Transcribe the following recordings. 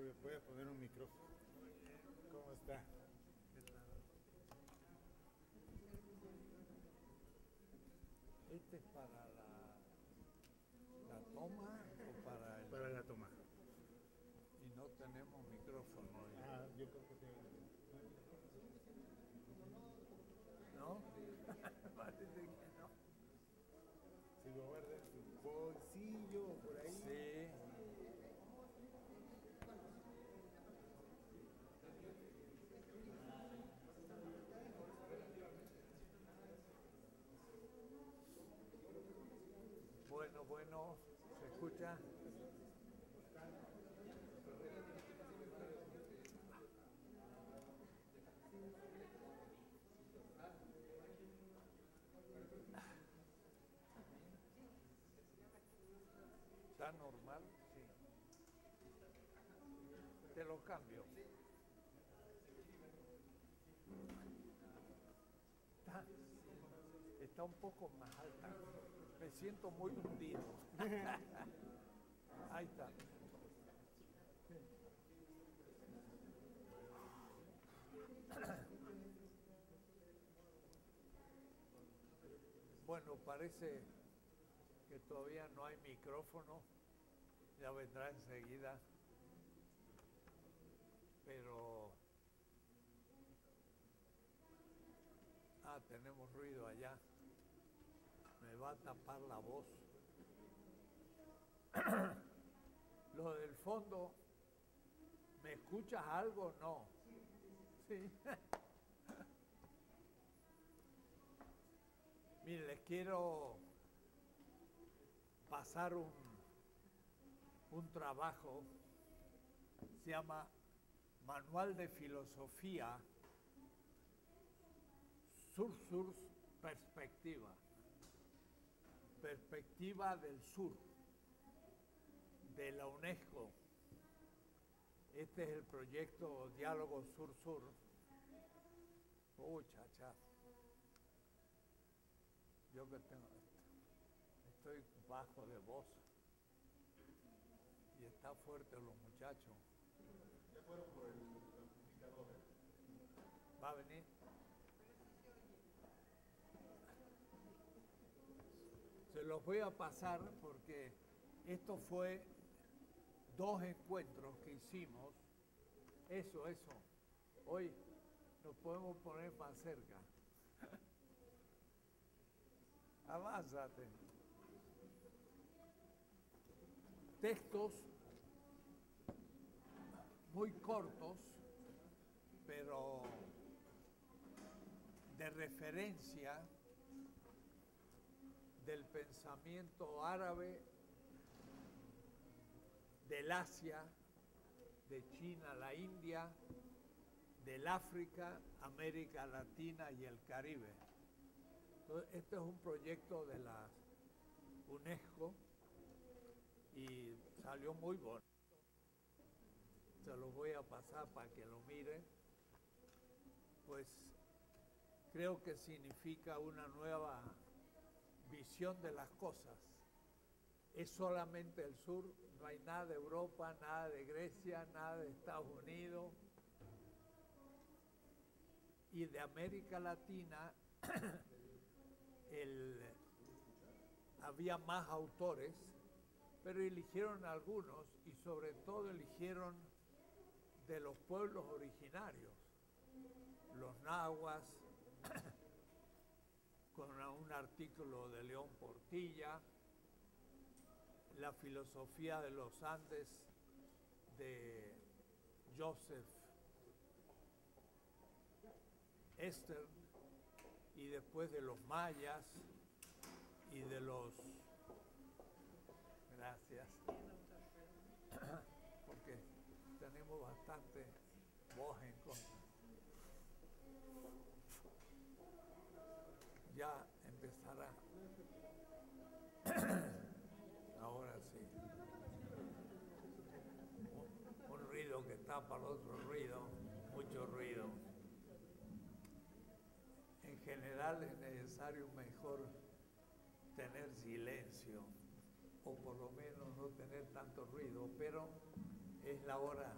Voy voy a poner un micrófono. ¿Cómo está? ¿Este es para la, la toma o para el...? Para la toma. Y no tenemos micrófono. Ah, yo creo que tengo. ¿No? Parece que no. Si lo guarda en su bolsillo por ahí. Sí. Bueno, ¿se escucha? ¿Está normal? Sí. Te lo cambio. Está, está un poco más alta. Me siento muy hundido. Ahí está. Bueno, parece que todavía no hay micrófono, ya vendrá enseguida, pero... Ah, tenemos ruido allá, va a tapar la voz. Lo del fondo, ¿me escuchas algo? No. Sí. Mire, les quiero pasar un, un trabajo, se llama Manual de Filosofía Sur Sur Perspectiva, Perspectiva del Sur, de la UNESCO. Este es el proyecto Diálogo Sur-Sur. Oh, chacha. Yo que tengo, estoy bajo de voz y está fuerte los muchachos. Ya fueron por el amplificador. ¿Va a venir? Los voy a pasar porque esto fue dos encuentros que hicimos. Eso, eso. Hoy nos podemos poner más cerca. Avánzate. Textos muy cortos, pero de referencia del pensamiento árabe, del Asia, de China, la India, del África, América Latina y el Caribe. Este es un proyecto de la UNESCO y salió muy bonito. Se los voy a pasar para que lo miren. Pues creo que significa una nueva visión de las cosas. Es solamente el sur, no hay nada de Europa, nada de Grecia, nada de Estados Unidos. Y de América Latina el, había más autores, pero eligieron algunos y sobre todo eligieron de los pueblos originarios, los nahuas, con un artículo de León Portilla, la filosofía de los Andes de Joseph Esther y después de los mayas y de los gracias porque tenemos bastante voz en contra ya empezará. Ahora sí. Un, ruido que tapa el otro ruido mucho ruido. En general es necesario mejor tener silencio o por lo menos no tener tanto ruido, pero es la hora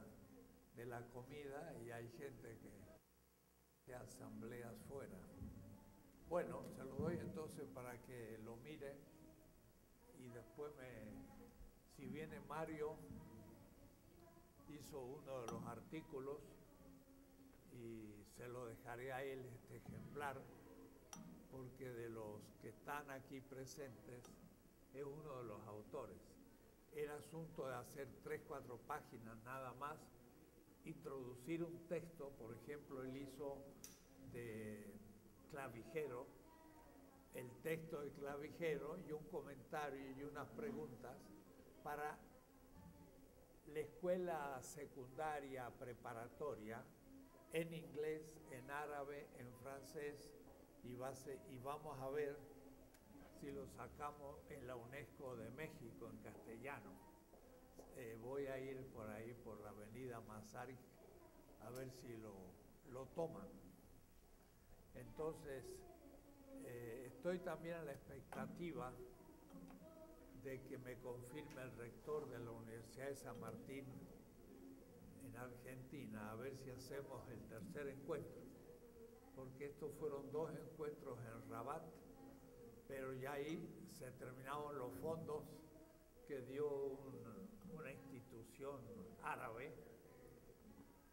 de la comida y hay gente que, que asambleas fuera. Bueno, se lo doy entonces para que lo miren y después me, si viene Mario, hizo uno de los artículos y se lo dejaré a él este ejemplar porque de los que están aquí presentes es uno de los autores. Era asunto de hacer tres, cuatro páginas nada más, introducir un texto, por ejemplo, él hizo de clavijero, el texto de clavijero y un comentario y unas preguntas para la escuela secundaria preparatoria en inglés, en árabe, en francés y, y vamos a ver si lo sacamos en la UNESCO de México en castellano. Eh, voy a ir por ahí, por la avenida Mazari, a ver si lo, lo toman. Entonces, eh, estoy también a la expectativa de que me confirme el rector de la Universidad de San Martín en Argentina, a ver si hacemos el tercer encuentro, porque estos fueron dos encuentros en Rabat, pero ya ahí se terminaron los fondos que dio una institución árabe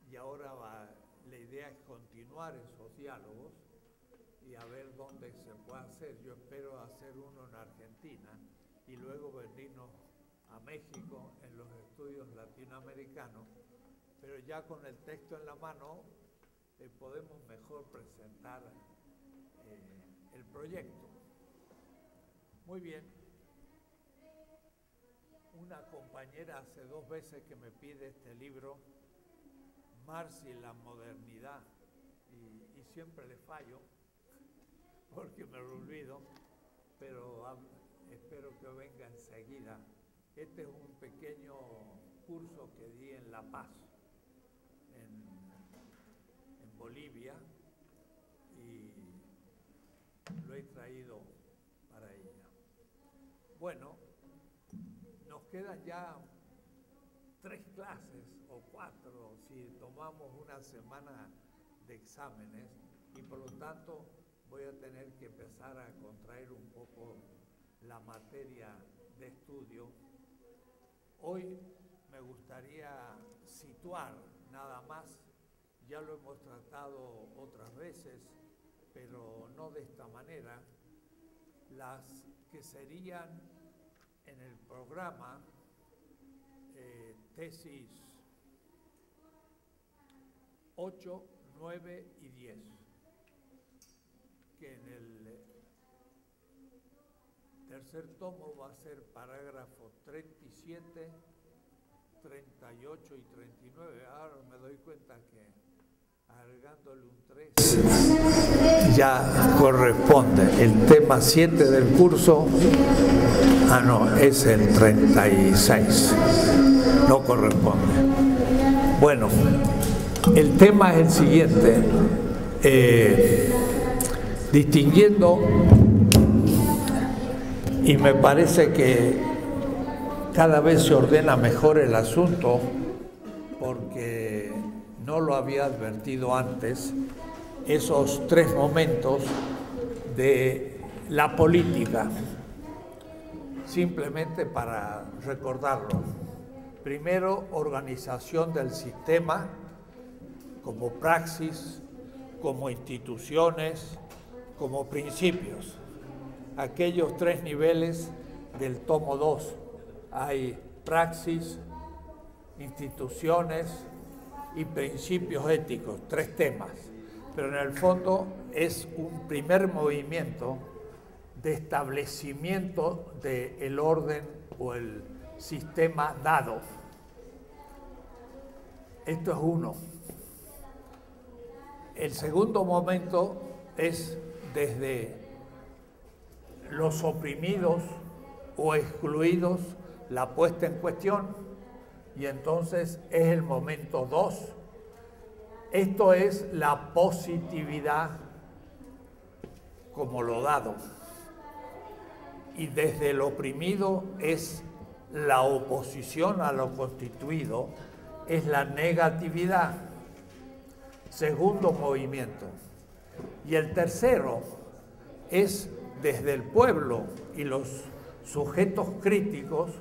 y ahora la idea es continuar esos diálogos y a ver dónde se puede hacer. Yo espero hacer uno en Argentina y luego venirnos a México en los estudios latinoamericanos, pero ya con el texto en la mano eh, podemos mejor presentar eh, el proyecto. Muy bien. Una compañera hace dos veces que me pide este libro, Marx y la modernidad, y, y siempre le fallo porque me lo olvido, pero espero que venga enseguida. Este es un pequeño curso que di en La Paz, en, Bolivia, y lo he traído para ella. Bueno, nos quedan ya tres clases o cuatro si tomamos una semana de exámenes y por lo tanto voy a tener que empezar a contraer un poco la materia de estudio. Hoy me gustaría situar nada más, ya lo hemos tratado otras veces, pero no de esta manera, las que serían en el programa eh, tesis 8, 9 y 10 que en el tercer tomo va a ser parágrafo 37, 38 y 39. Ahora me doy cuenta que agregándole un 3 ya corresponde. El tema 7 del curso, ah no, es el 36, no corresponde. Bueno, el tema es el siguiente. Eh, distinguiendo y me parece que cada vez se ordena mejor el asunto porque no lo había advertido antes, esos tres momentos de la política, simplemente para recordarlo. Primero, organización del sistema como praxis, como instituciones, como principios. Aquellos tres niveles del tomo 2. Hay praxis, instituciones y principios éticos, tres temas. Pero en el fondo es un primer movimiento de establecimiento del orden o el sistema dado. Esto es uno. El segundo momento es desde los oprimidos o excluidos la puesta en cuestión y entonces es el momento dos. Esto es la positividad como lo dado. Y desde el oprimido es la oposición a lo constituido, es la negatividad. Segundo movimiento. Y el tercero es desde el pueblo y los sujetos críticos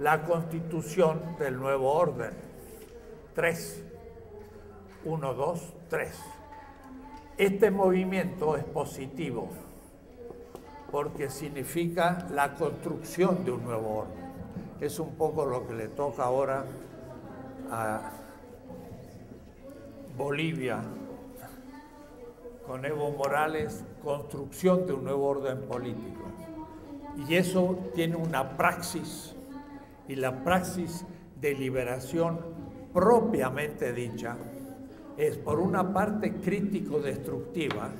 la constitución del nuevo orden. Tres. Uno, dos, tres. Este movimiento es positivo porque significa la construcción de un nuevo orden. Es un poco lo que le toca ahora a Bolivia con Evo Morales, construcción de un nuevo orden político. Y eso tiene una praxis, y la praxis de liberación propiamente dicha es por una parte crítico-destructiva,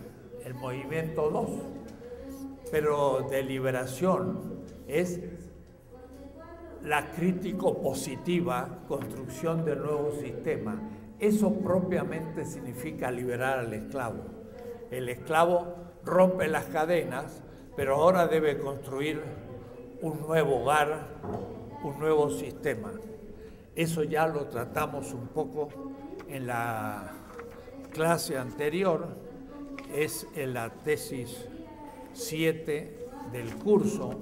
el movimiento 2, pero de liberación es la crítico-positiva construcción del nuevo sistema. Eso propiamente significa liberar al esclavo. El esclavo rompe las cadenas, pero ahora debe construir un nuevo hogar, un nuevo sistema. Eso ya lo tratamos un poco en la clase anterior, es en la tesis 7 del curso,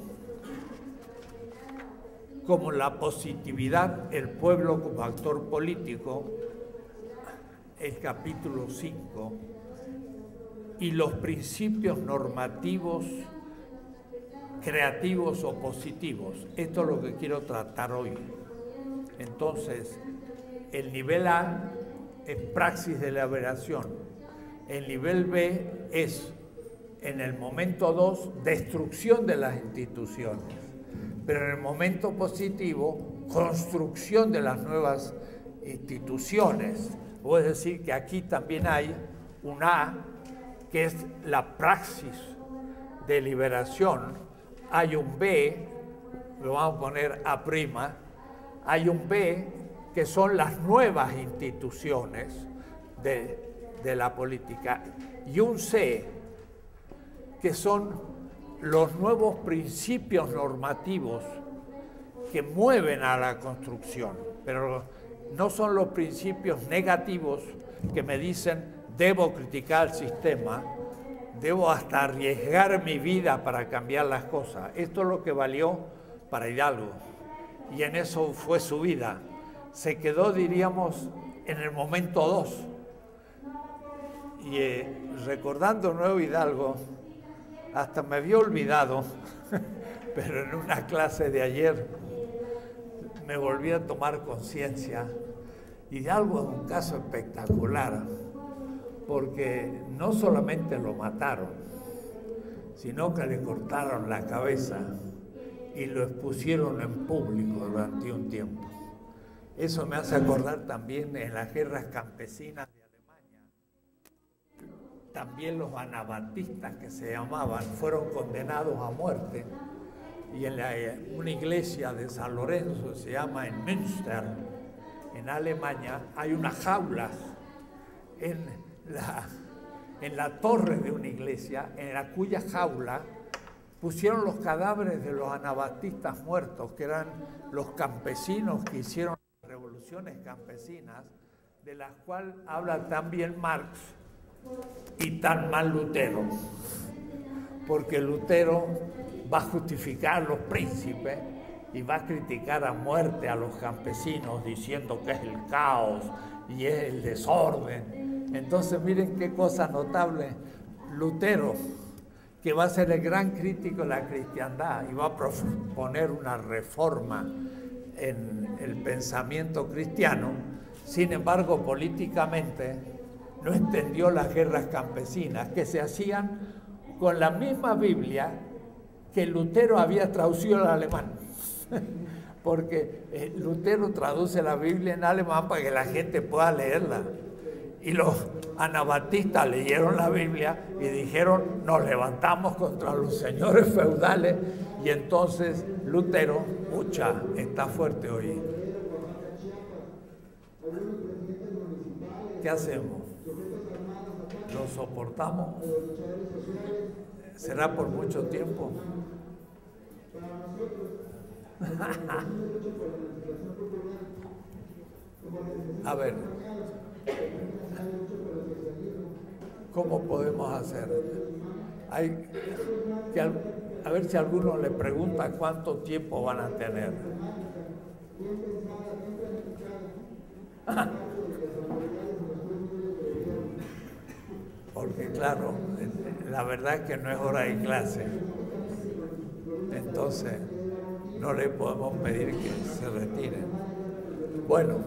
como la positividad, el pueblo como actor político, el capítulo 5, y los principios normativos, creativos o positivos. Esto es lo que quiero tratar hoy. Entonces, el nivel A es praxis de liberación. El nivel B es, en el momento 2, destrucción de las instituciones. Pero en el momento positivo, construcción de las nuevas instituciones. Puedo decir que aquí también hay un A, que es la praxis de liberación. Hay un B, lo vamos a poner A prima, hay un B que son las nuevas instituciones de, la política, y un C, que son los nuevos principios normativos que mueven a la construcción, pero no son los principios negativos que me dicen debo criticar el sistema, debo hasta arriesgar mi vida para cambiar las cosas. Esto es lo que valió para Hidalgo y en eso fue su vida se quedó, diríamos, en el momento 2. Y eh, recordando Nuevo Hidalgo, hasta me había olvidado, pero en una clase de ayer me volví a tomar conciencia. Hidalgo es un caso espectacular, porque no solamente lo mataron, sino que le cortaron la cabeza y lo expusieron en público durante un tiempo. Eso me hace acordar también en las guerras campesinas de Alemania. También los anabatistas que se llamaban fueron condenados a muerte. Y en eh, una iglesia de San Lorenzo, se llama en Münster, en Alemania, hay unas jaulas en la, en la torre de una iglesia, en la cuya jaula pusieron los cadáveres de los anabatistas muertos, que eran los campesinos que hicieron revoluciones campesinas, de las cuales habla también Marx y tan mal Lutero, porque Lutero va a justificar a los príncipes y va a criticar a muerte a los campesinos diciendo que es el caos y es el desorden. Entonces miren qué cosa notable. Lutero, que va a ser el gran crítico de la cristiandad y va a proponer una reforma en el pensamiento cristiano, sin embargo políticamente no entendió las guerras campesinas que se hacían con la misma Biblia que Lutero había traducido al alemán. Porque eh, Lutero traduce la Biblia en alemán para que la gente pueda leerla. Y los anabatistas leyeron la Biblia y dijeron, nos levantamos contra los señores feudales y entonces Lutero, pucha, está fuerte hoy. ¿Qué hacemos? ¿Lo soportamos? ¿Será por mucho tiempo? A ver, ¿cómo podemos hacer? A ver si alguno le pregunta cuánto tiempo van a tener. Porque claro, la verdad es que no es hora de clase. Entonces, no le podemos pedir que se retiren. Bueno,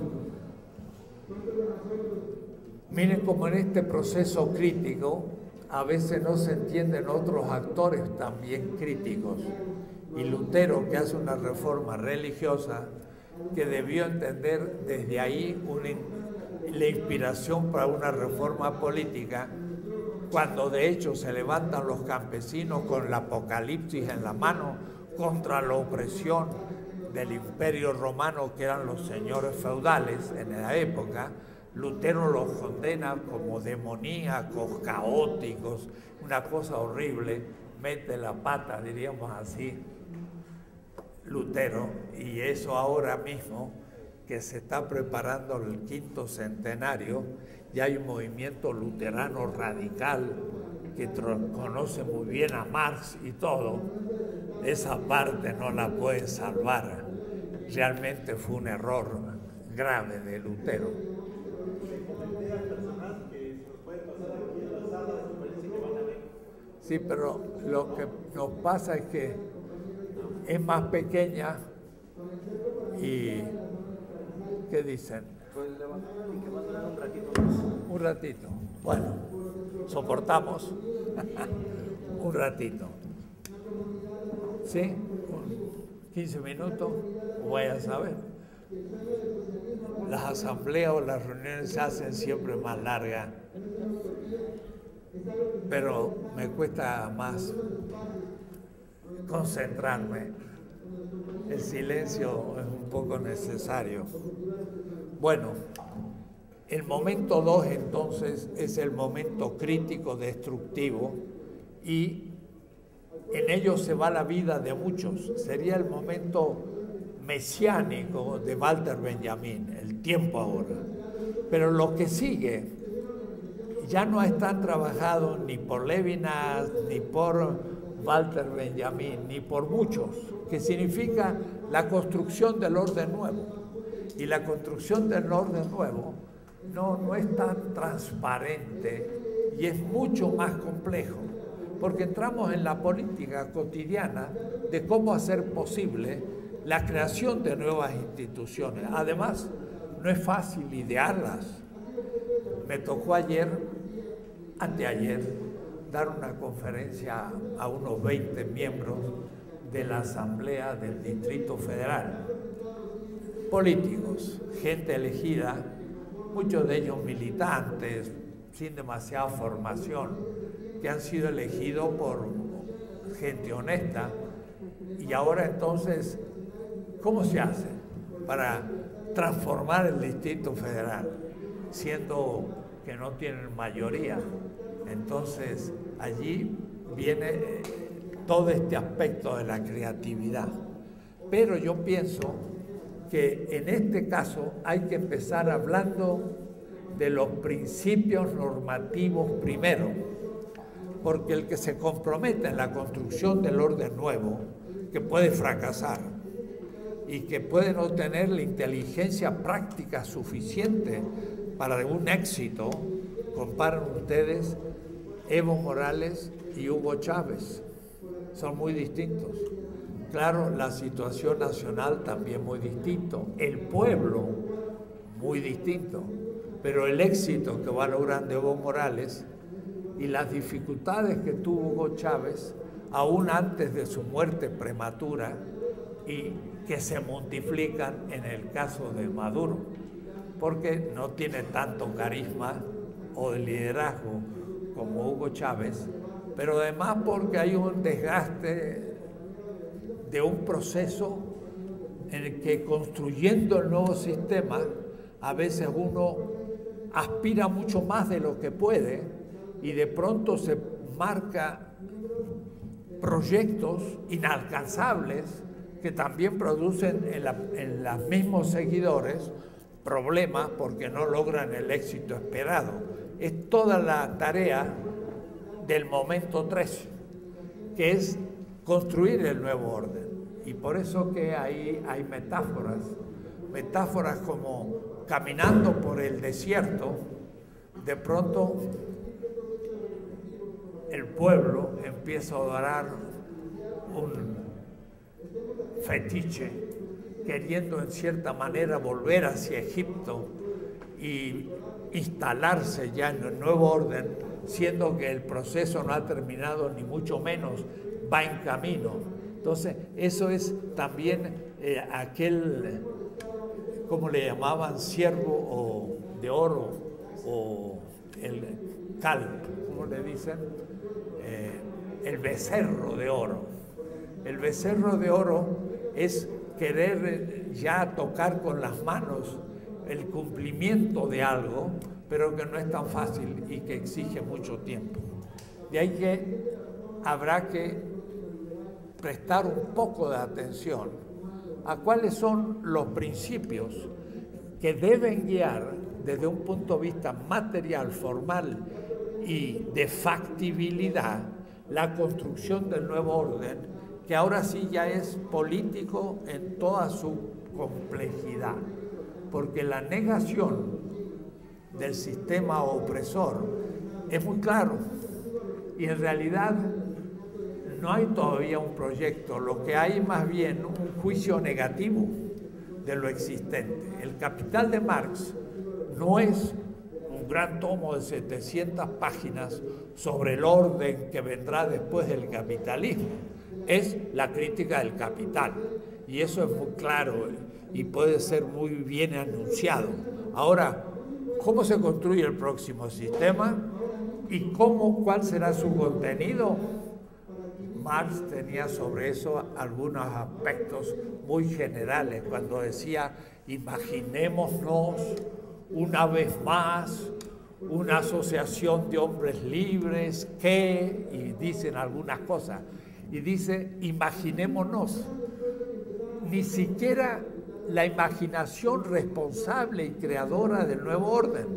miren cómo en este proceso crítico a veces no se entienden otros actores también críticos. Y Lutero, que hace una reforma religiosa, que debió entender desde ahí la inspiración para una reforma política, cuando de hecho se levantan los campesinos con el apocalipsis en la mano contra la opresión del imperio romano que eran los señores feudales en la época, Lutero los condena como demoníacos, caóticos, una cosa horrible, mete la pata, diríamos así, Lutero, y eso ahora mismo que se está preparando el quinto centenario, ya hay un movimiento luterano radical que conoce muy bien a Marx y todo, esa parte no la puede salvar. Realmente fue un error grave de Lutero. Sí, pero lo que nos pasa es que es más pequeña y ¿qué dicen? Un ratito. Bueno, soportamos un ratito. ¿Sí? 15 minutos, voy a saber. Las asambleas o las reuniones se hacen siempre más largas, pero me cuesta más concentrarme. El silencio es un poco necesario. Bueno, el momento 2 entonces es el momento crítico, destructivo, y en ello se va la vida de muchos. Sería el momento mesiánico de Walter Benjamin, el tiempo ahora. Pero lo que sigue ya no están trabajados ni por Levinas, ni por Walter Benjamin, ni por muchos, que significa la construcción del orden nuevo. Y la construcción del orden nuevo no, no es tan transparente y es mucho más complejo porque entramos en la política cotidiana de cómo hacer posible la creación de nuevas instituciones. Además, no es fácil idearlas. Me tocó ayer, anteayer, dar una conferencia a unos 20 miembros de la Asamblea del Distrito Federal, políticos, gente elegida, muchos de ellos militantes, sin demasiada formación, que han sido elegidos por gente honesta. Y ahora entonces, ¿cómo se hace para transformar el Distrito Federal, siendo que no tienen mayoría? Entonces, allí viene eh, todo este aspecto de la creatividad. Pero yo pienso que en este caso hay que empezar hablando de los principios normativos primero porque el que se compromete en la construcción del orden nuevo, que puede fracasar y que puede no tener la inteligencia práctica suficiente para un éxito, comparan ustedes Evo Morales y Hugo Chávez. Son muy distintos. Claro, la situación nacional también muy distinto. El pueblo muy distinto. Pero el éxito que va logrando Evo Morales y las dificultades que tuvo Hugo Chávez aún antes de su muerte prematura y que se multiplican en el caso de Maduro, porque no tiene tanto carisma o liderazgo como Hugo Chávez, pero además porque hay un desgaste de un proceso en el que construyendo el nuevo sistema, a veces uno aspira mucho más de lo que puede y de pronto se marca proyectos inalcanzables que también producen en, los mismos seguidores problemas porque no logran el éxito esperado. Es toda la tarea del momento 3, que es construir el nuevo orden. Y por eso que ahí hay metáforas, metáforas como caminando por el desierto, de pronto el pueblo empieza a adorar un fetiche, queriendo en cierta manera volver hacia Egipto y instalarse ya en el nuevo orden, siendo que el proceso no ha terminado, ni mucho menos va en camino. Entonces, eso es también eh, aquel, como le llamaban, siervo de oro o el cal, como le dicen, eh, el becerro de oro. El becerro de oro es querer ya tocar con las manos el cumplimiento de algo, pero que no es tan fácil y que exige mucho tiempo. De ahí que habrá que prestar un poco de atención a cuáles son los principios que deben guiar desde un punto de vista material, formal y de factibilidad la construcción del nuevo orden, que ahora sí ya es político en toda su complejidad, porque la negación del sistema opresor es muy claro y en realidad no hay todavía un proyecto, lo que hay más bien un juicio negativo de lo existente. El capital de Marx no es un gran tomo de 700 páginas sobre el orden que vendrá después del capitalismo. Es la crítica del capital. Y eso es muy claro y puede ser muy bien anunciado. Ahora, ¿cómo se construye el próximo sistema? ¿Y cómo, cuál será su contenido? Marx tenía sobre eso algunos aspectos muy generales cuando decía, imaginémonos una vez más una asociación de hombres libres que, y dicen algunas cosas, y dice, imaginémonos, ni siquiera la imaginación responsable y creadora del nuevo orden,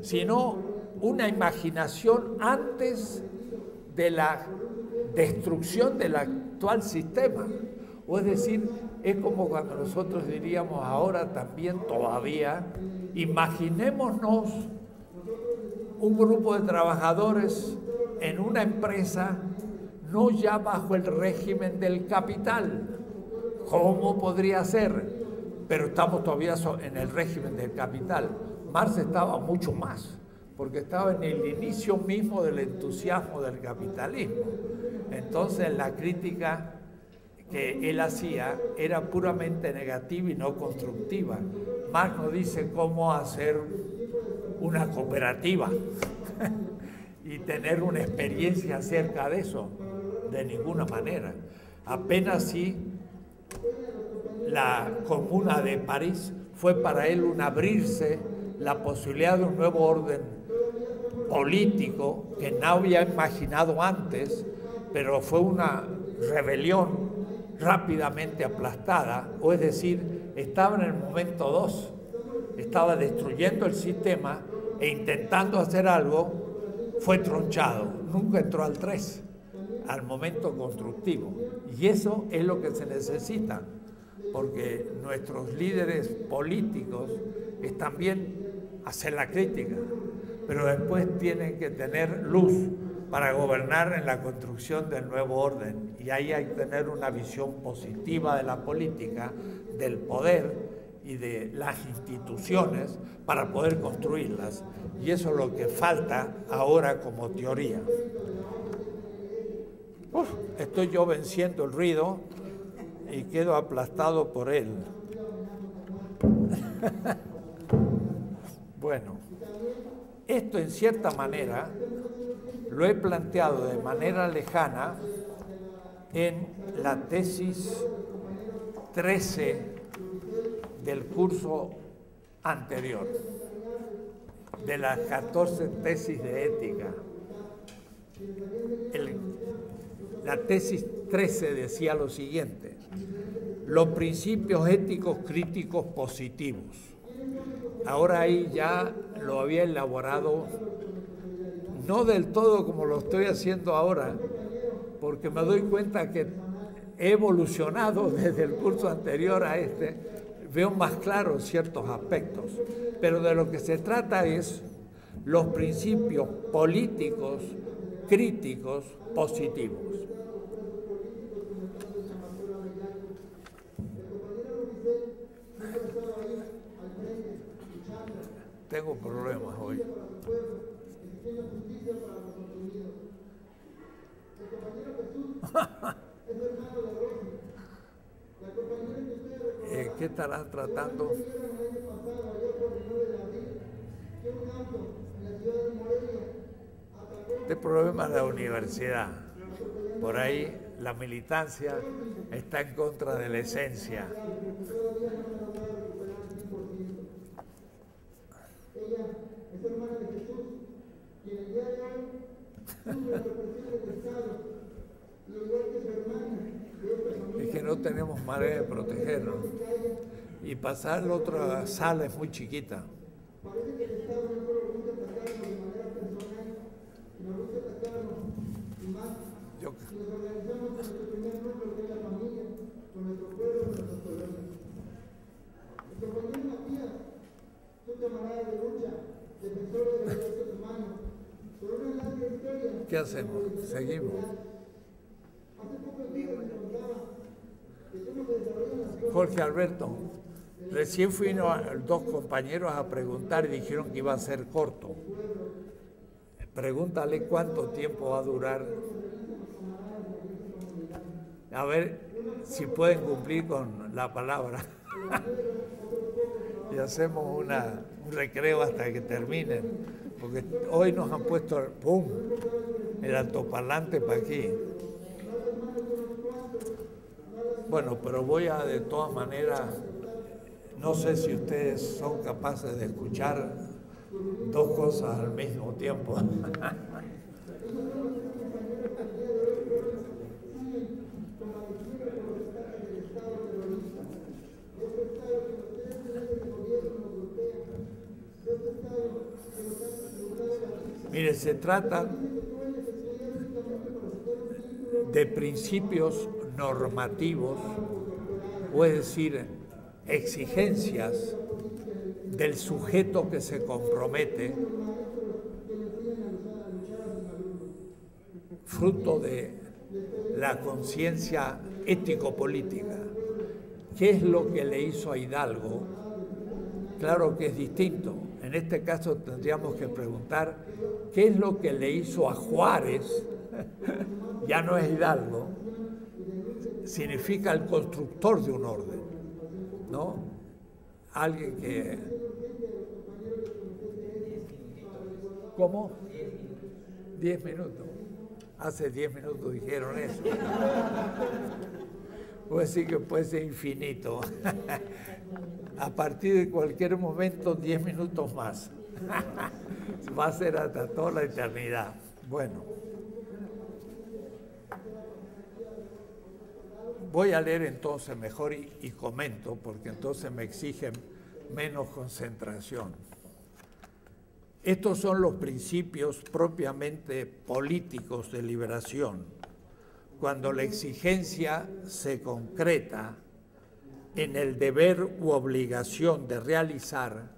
sino una imaginación antes de la destrucción del actual sistema. O es decir, es como cuando nosotros diríamos ahora también todavía, imaginémonos un grupo de trabajadores en una empresa no ya bajo el régimen del capital. ¿Cómo podría ser? Pero estamos todavía en el régimen del capital. Marx estaba mucho más, porque estaba en el inicio mismo del entusiasmo del capitalismo. Entonces la crítica que él hacía era puramente negativa y no constructiva. Marx no dice cómo hacer una cooperativa y tener una experiencia acerca de eso, de ninguna manera. Apenas si la comuna de París fue para él un abrirse la posibilidad de un nuevo orden político que no había imaginado antes, pero fue una rebelión rápidamente aplastada, o es decir, estaba en el momento 2, estaba destruyendo el sistema e intentando hacer algo, fue tronchado, nunca entró al 3, al momento constructivo. Y eso es lo que se necesita, porque nuestros líderes políticos es también hacer la crítica, pero después tienen que tener luz para gobernar en la construcción del nuevo orden. Y ahí hay que tener una visión positiva de la política, del poder y de las instituciones para poder construirlas. Y eso es lo que falta ahora como teoría. Estoy yo venciendo el ruido y quedo aplastado por él. bueno, esto en cierta manera lo he planteado de manera lejana en la tesis 13 del curso anterior, de las 14 tesis de ética. La tesis 13 decía lo siguiente, los principios éticos críticos positivos. ahora ahí ya lo había elaborado, no del todo como lo estoy haciendo ahora, porque me doy cuenta que he evolucionado desde el curso anterior a este, veo más claros ciertos aspectos, pero de lo que se trata es los principios políticos, críticos, positivos. Tengo problemas hoy. Eh, ¿Qué estarás tratando? Este problema de la universidad. Por ahí la militancia está en contra de la esencia. Ella es hermana de Jesús y en el día de hoy sufre represión del Estado, y igual que su hermana. Es que no tenemos manera de protegernos. Y pasar la otra sala es muy chiquita. Parece que el Estado no solo busca atacarnos de manera personal, sino busca atacarnos y más. Yo... Si nos organizamos con nuestro primer núcleo que es la familia, con nuestro pueblo, con nuestros colonias. Nuestro compañero Matías, de lucha, defensor de los derechos humanos, por una larga historia. ¿Qué hacemos? Seguimos. Jorge Alberto. Recién fueron dos compañeros a preguntar y dijeron que iba a ser corto. Pregúntale cuánto tiempo va a durar. A ver si pueden cumplir con la palabra. y hacemos una, un recreo hasta que terminen. Porque hoy nos han puesto, ¡pum!, el altoparlante para aquí. Bueno, pero voy a de todas maneras no sé si ustedes son capaces de escuchar dos cosas al mismo tiempo. Mire, se trata de principios normativos, o es decir, exigencias del sujeto que se compromete, fruto de la conciencia ético-política. ¿Qué es lo que le hizo a Hidalgo? Claro que es distinto. En este caso tendríamos que preguntar qué es lo que le hizo a Juárez, ya no es Hidalgo, significa el constructor de un orden. ¿no? Alguien que... ¿Cómo? Diez minutos. Hace diez minutos dijeron eso. Puede decir que puede ser infinito. A partir de cualquier momento, diez minutos más. Va a ser hasta toda la eternidad. Bueno. Voy a leer entonces mejor y, comento, porque entonces me exigen menos concentración. Estos son los principios propiamente políticos de liberación, cuando la exigencia se concreta en el deber u obligación de realizar,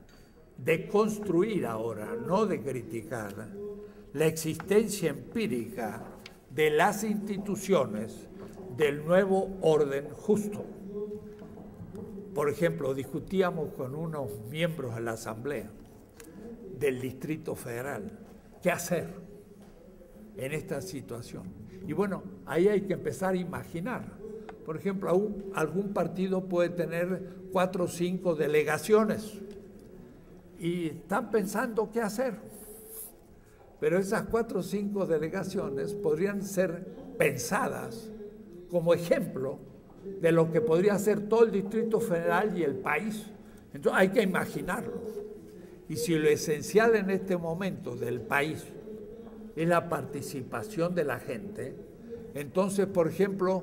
de construir ahora, no de criticar, la existencia empírica de las instituciones del nuevo orden justo. Por ejemplo, discutíamos con unos miembros de la Asamblea del Distrito Federal qué hacer en esta situación. Y bueno, ahí hay que empezar a imaginar. Por ejemplo, algún partido puede tener cuatro o cinco delegaciones y están pensando qué hacer. Pero esas cuatro o cinco delegaciones podrían ser pensadas como ejemplo de lo que podría ser todo el Distrito Federal y el país. Entonces hay que imaginarlo. Y si lo esencial en este momento del país es la participación de la gente, entonces, por ejemplo,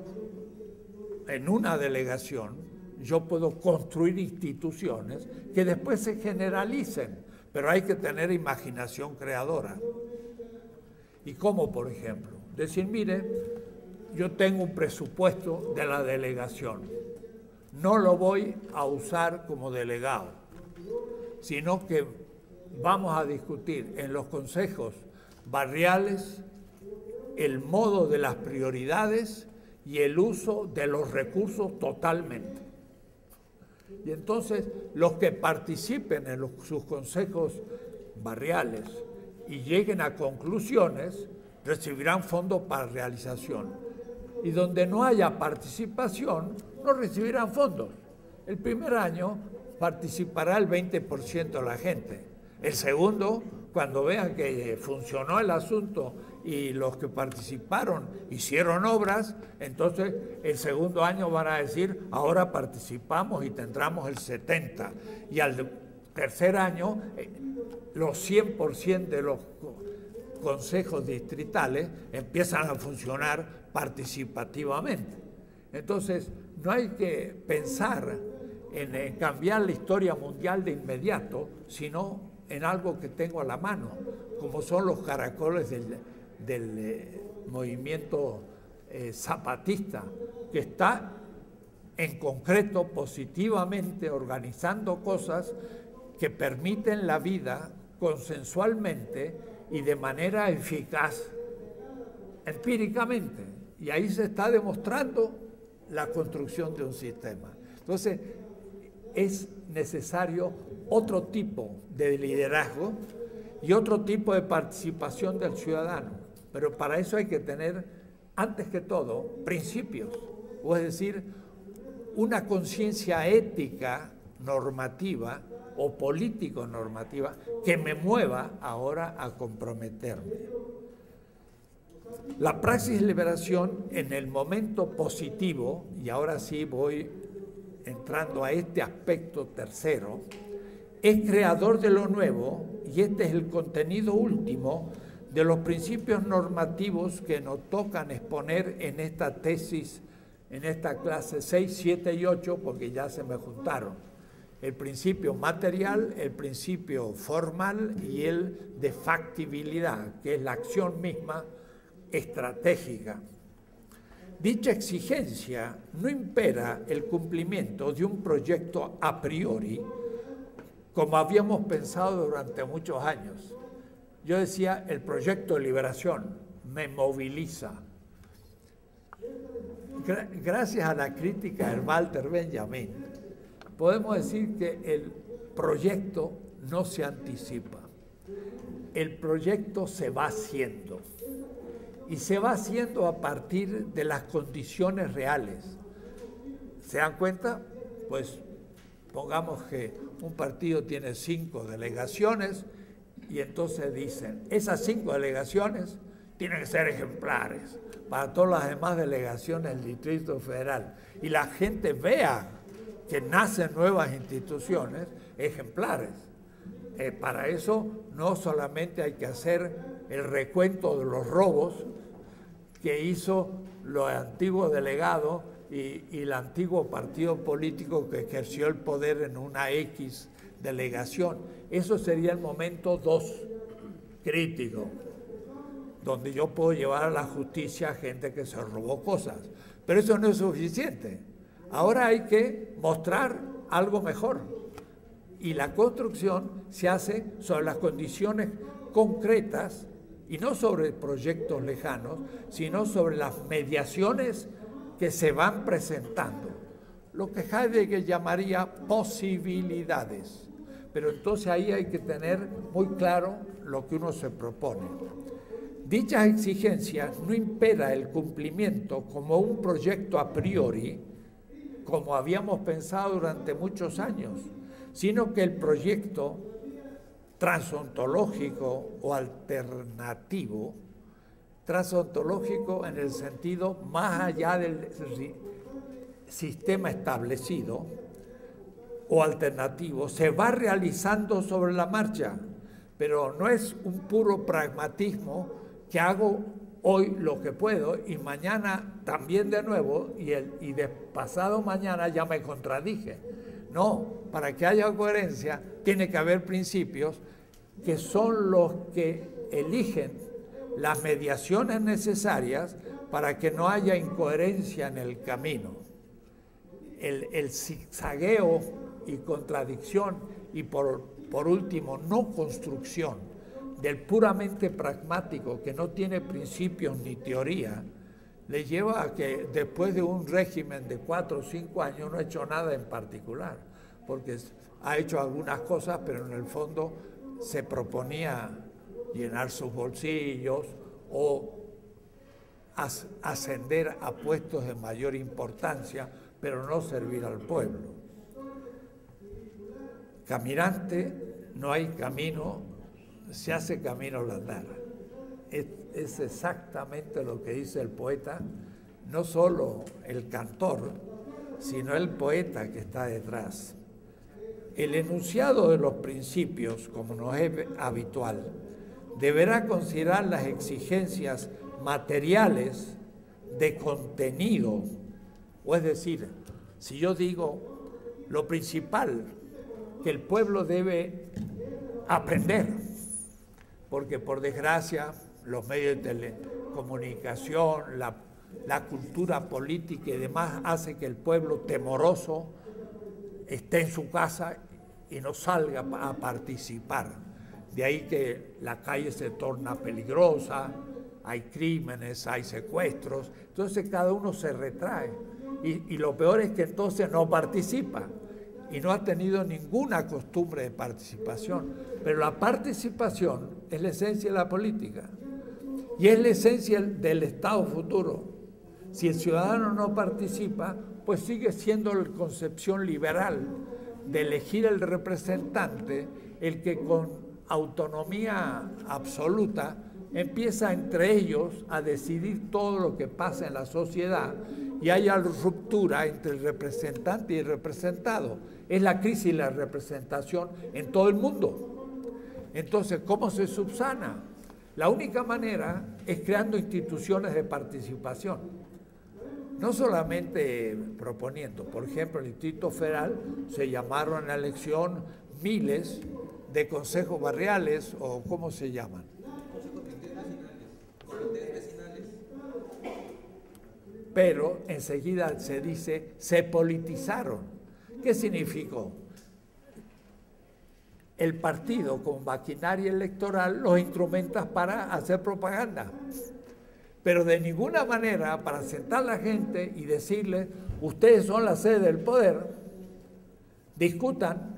en una delegación, yo puedo construir instituciones que después se generalicen, pero hay que tener imaginación creadora. ¿Y cómo, por ejemplo? Decir, mire, yo tengo un presupuesto de la delegación, no lo voy a usar como delegado, sino que vamos a discutir en los consejos barriales el modo de las prioridades y el uso de los recursos totalmente. Y entonces los que participen en sus consejos barriales y lleguen a conclusiones recibirán fondos para realización. Y donde no haya participación, no recibirán fondos. El primer año participará el 20% de la gente. El segundo, cuando vean que funcionó el asunto y los que participaron hicieron obras, entonces el segundo año van a decir, ahora participamos y tendremos el 70. Y al tercer año, eh, los 100% de los consejos distritales empiezan a funcionar participativamente. Entonces, no hay que pensar en, cambiar la historia mundial de inmediato, sino en algo que tengo a la mano, como son los caracoles del, del eh, movimiento eh, zapatista, que está en concreto positivamente organizando cosas que permiten la vida consensualmente y de manera eficaz, empíricamente. Y ahí se está demostrando la construcción de un sistema. Entonces, es necesario otro tipo de liderazgo y otro tipo de participación del ciudadano. Pero para eso hay que tener, antes que todo, principios, o es decir, una conciencia ética normativa o político normativa que me mueva ahora a comprometerme. La praxis liberación en el momento positivo, y ahora sí voy entrando a este aspecto tercero, es creador de lo nuevo y este es el contenido último de los principios normativos que nos tocan exponer en esta tesis, en esta clase 6, 7 y 8, porque ya se me juntaron. El principio material, el principio formal y el de factibilidad, que es la acción misma estratégica. Dicha exigencia no impera el cumplimiento de un proyecto a priori, como habíamos pensado durante muchos años yo decía, el proyecto de liberación me moviliza. Gracias a la crítica de Walter Benjamin, podemos decir que el proyecto no se anticipa. El proyecto se va haciendo. Y se va haciendo a partir de las condiciones reales. ¿Se dan cuenta? Pues pongamos que un partido tiene cinco delegaciones y entonces dicen, esas cinco delegaciones tienen que ser ejemplares para todas las demás delegaciones del Distrito Federal. Y la gente vea que nacen nuevas instituciones ejemplares. Eh, para eso no solamente hay que hacer el recuento de los robos que hizo los antiguos delegados y, y el antiguo partido político que ejerció el poder en una X delegación. Eso sería el momento dos, crítico, donde yo puedo llevar a la justicia a gente que se robó cosas. Pero eso no es suficiente. Ahora hay que mostrar algo mejor. Y la construcción se hace sobre las condiciones concretas y no sobre proyectos lejanos, sino sobre las mediaciones que se van presentando. Lo que Heidegger llamaría posibilidades pero entonces ahí hay que tener muy claro lo que uno se propone. Dichas exigencias no impera el cumplimiento como un proyecto a priori, como habíamos pensado durante muchos años, sino que el proyecto transontológico o alternativo, transontológico en el sentido más allá del sistema establecido, o alternativo se va realizando sobre la marcha, pero no es un puro pragmatismo que hago hoy lo que puedo y mañana también de nuevo y, el, y de pasado mañana ya me contradije. No, para que haya coherencia tiene que haber principios que son los que eligen las mediaciones necesarias para que no haya incoherencia en el camino. El, el zigzagueo y contradicción y por, por último no construcción del puramente pragmático que no tiene principios ni teoría, le lleva a que después de un régimen de cuatro o cinco años no ha hecho nada en particular, porque ha hecho algunas cosas, pero en el fondo se proponía llenar sus bolsillos o ascender a puestos de mayor importancia, pero no servir al pueblo. Caminante, no hay camino, se hace camino al andar. Es, es exactamente lo que dice el poeta, no solo el cantor, sino el poeta que está detrás. El enunciado de los principios, como no es habitual, deberá considerar las exigencias materiales de contenido. O es decir, si yo digo lo principal que el pueblo debe aprender, porque por desgracia los medios de telecomunicación, la, la cultura política y demás hace que el pueblo temoroso esté en su casa y no salga a participar. De ahí que la calle se torna peligrosa, hay crímenes, hay secuestros, entonces cada uno se retrae. Y, y, lo peor es que entonces no participa y no ha tenido ninguna costumbre de participación. Pero la participación es la esencia de la política y es la esencia del Estado futuro. Si el ciudadano no participa, pues sigue siendo la concepción liberal de elegir el representante el que con autonomía absoluta empieza entre ellos a decidir todo lo que pasa en la sociedad y haya ruptura entre el representante y el representado. Es la crisis de la representación en todo el mundo. Entonces, ¿cómo se subsana? La única manera es creando instituciones de participación no solamente proponiendo, por ejemplo, el Instituto Federal se llamaron a la elección miles de consejos barriales o cómo se llaman. Pero enseguida se dice, se politizaron. ¿Qué significó? El partido con maquinaria electoral los instrumenta para hacer propaganda pero de ninguna manera para sentar a la gente y decirle, ustedes son la sede del poder, discutan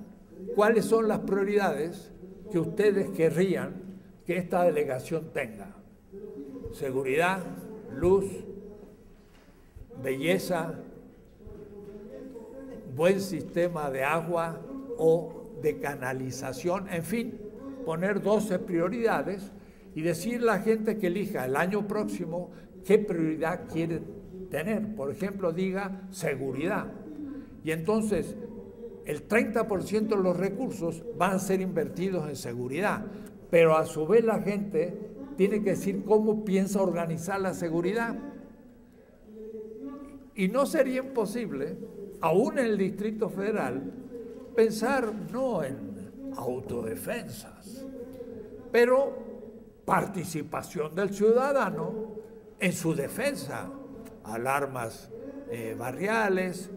cuáles son las prioridades que ustedes querrían que esta delegación tenga. Seguridad, luz, belleza, buen sistema de agua o de canalización, en fin, poner 12 prioridades y decir a la gente que elija el año próximo qué prioridad quiere tener. Por ejemplo, diga seguridad. Y entonces el 30% de los recursos van a ser invertidos en seguridad, pero a su vez la gente tiene que decir cómo piensa organizar la seguridad. Y no sería imposible, aún en el Distrito Federal, pensar no en autodefensas, pero participación del ciudadano en su defensa, alarmas eh, barriales,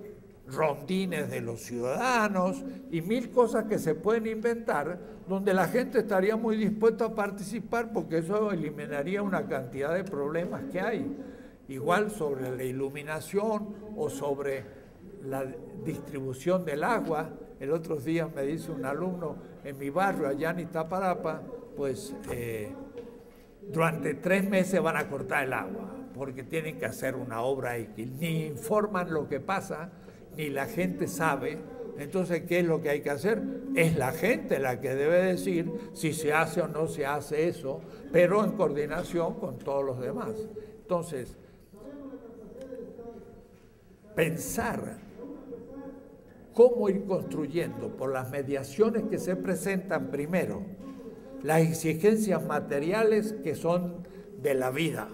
rondines de los ciudadanos y mil cosas que se pueden inventar donde la gente estaría muy dispuesta a participar porque eso eliminaría una cantidad de problemas que hay. Igual sobre la iluminación o sobre la distribución del agua. El otro día me dice un alumno en mi barrio, allá en Iztapalapa, pues eh, durante tres meses van a cortar el agua porque tienen que hacer una obra X. Ni informan lo que pasa, ni la gente sabe. Entonces, ¿qué es lo que hay que hacer? Es la gente la que debe decir si se hace o no se hace eso, pero en coordinación con todos los demás. Entonces, pensar cómo ir construyendo por las mediaciones que se presentan primero, las exigencias materiales que son de la vida,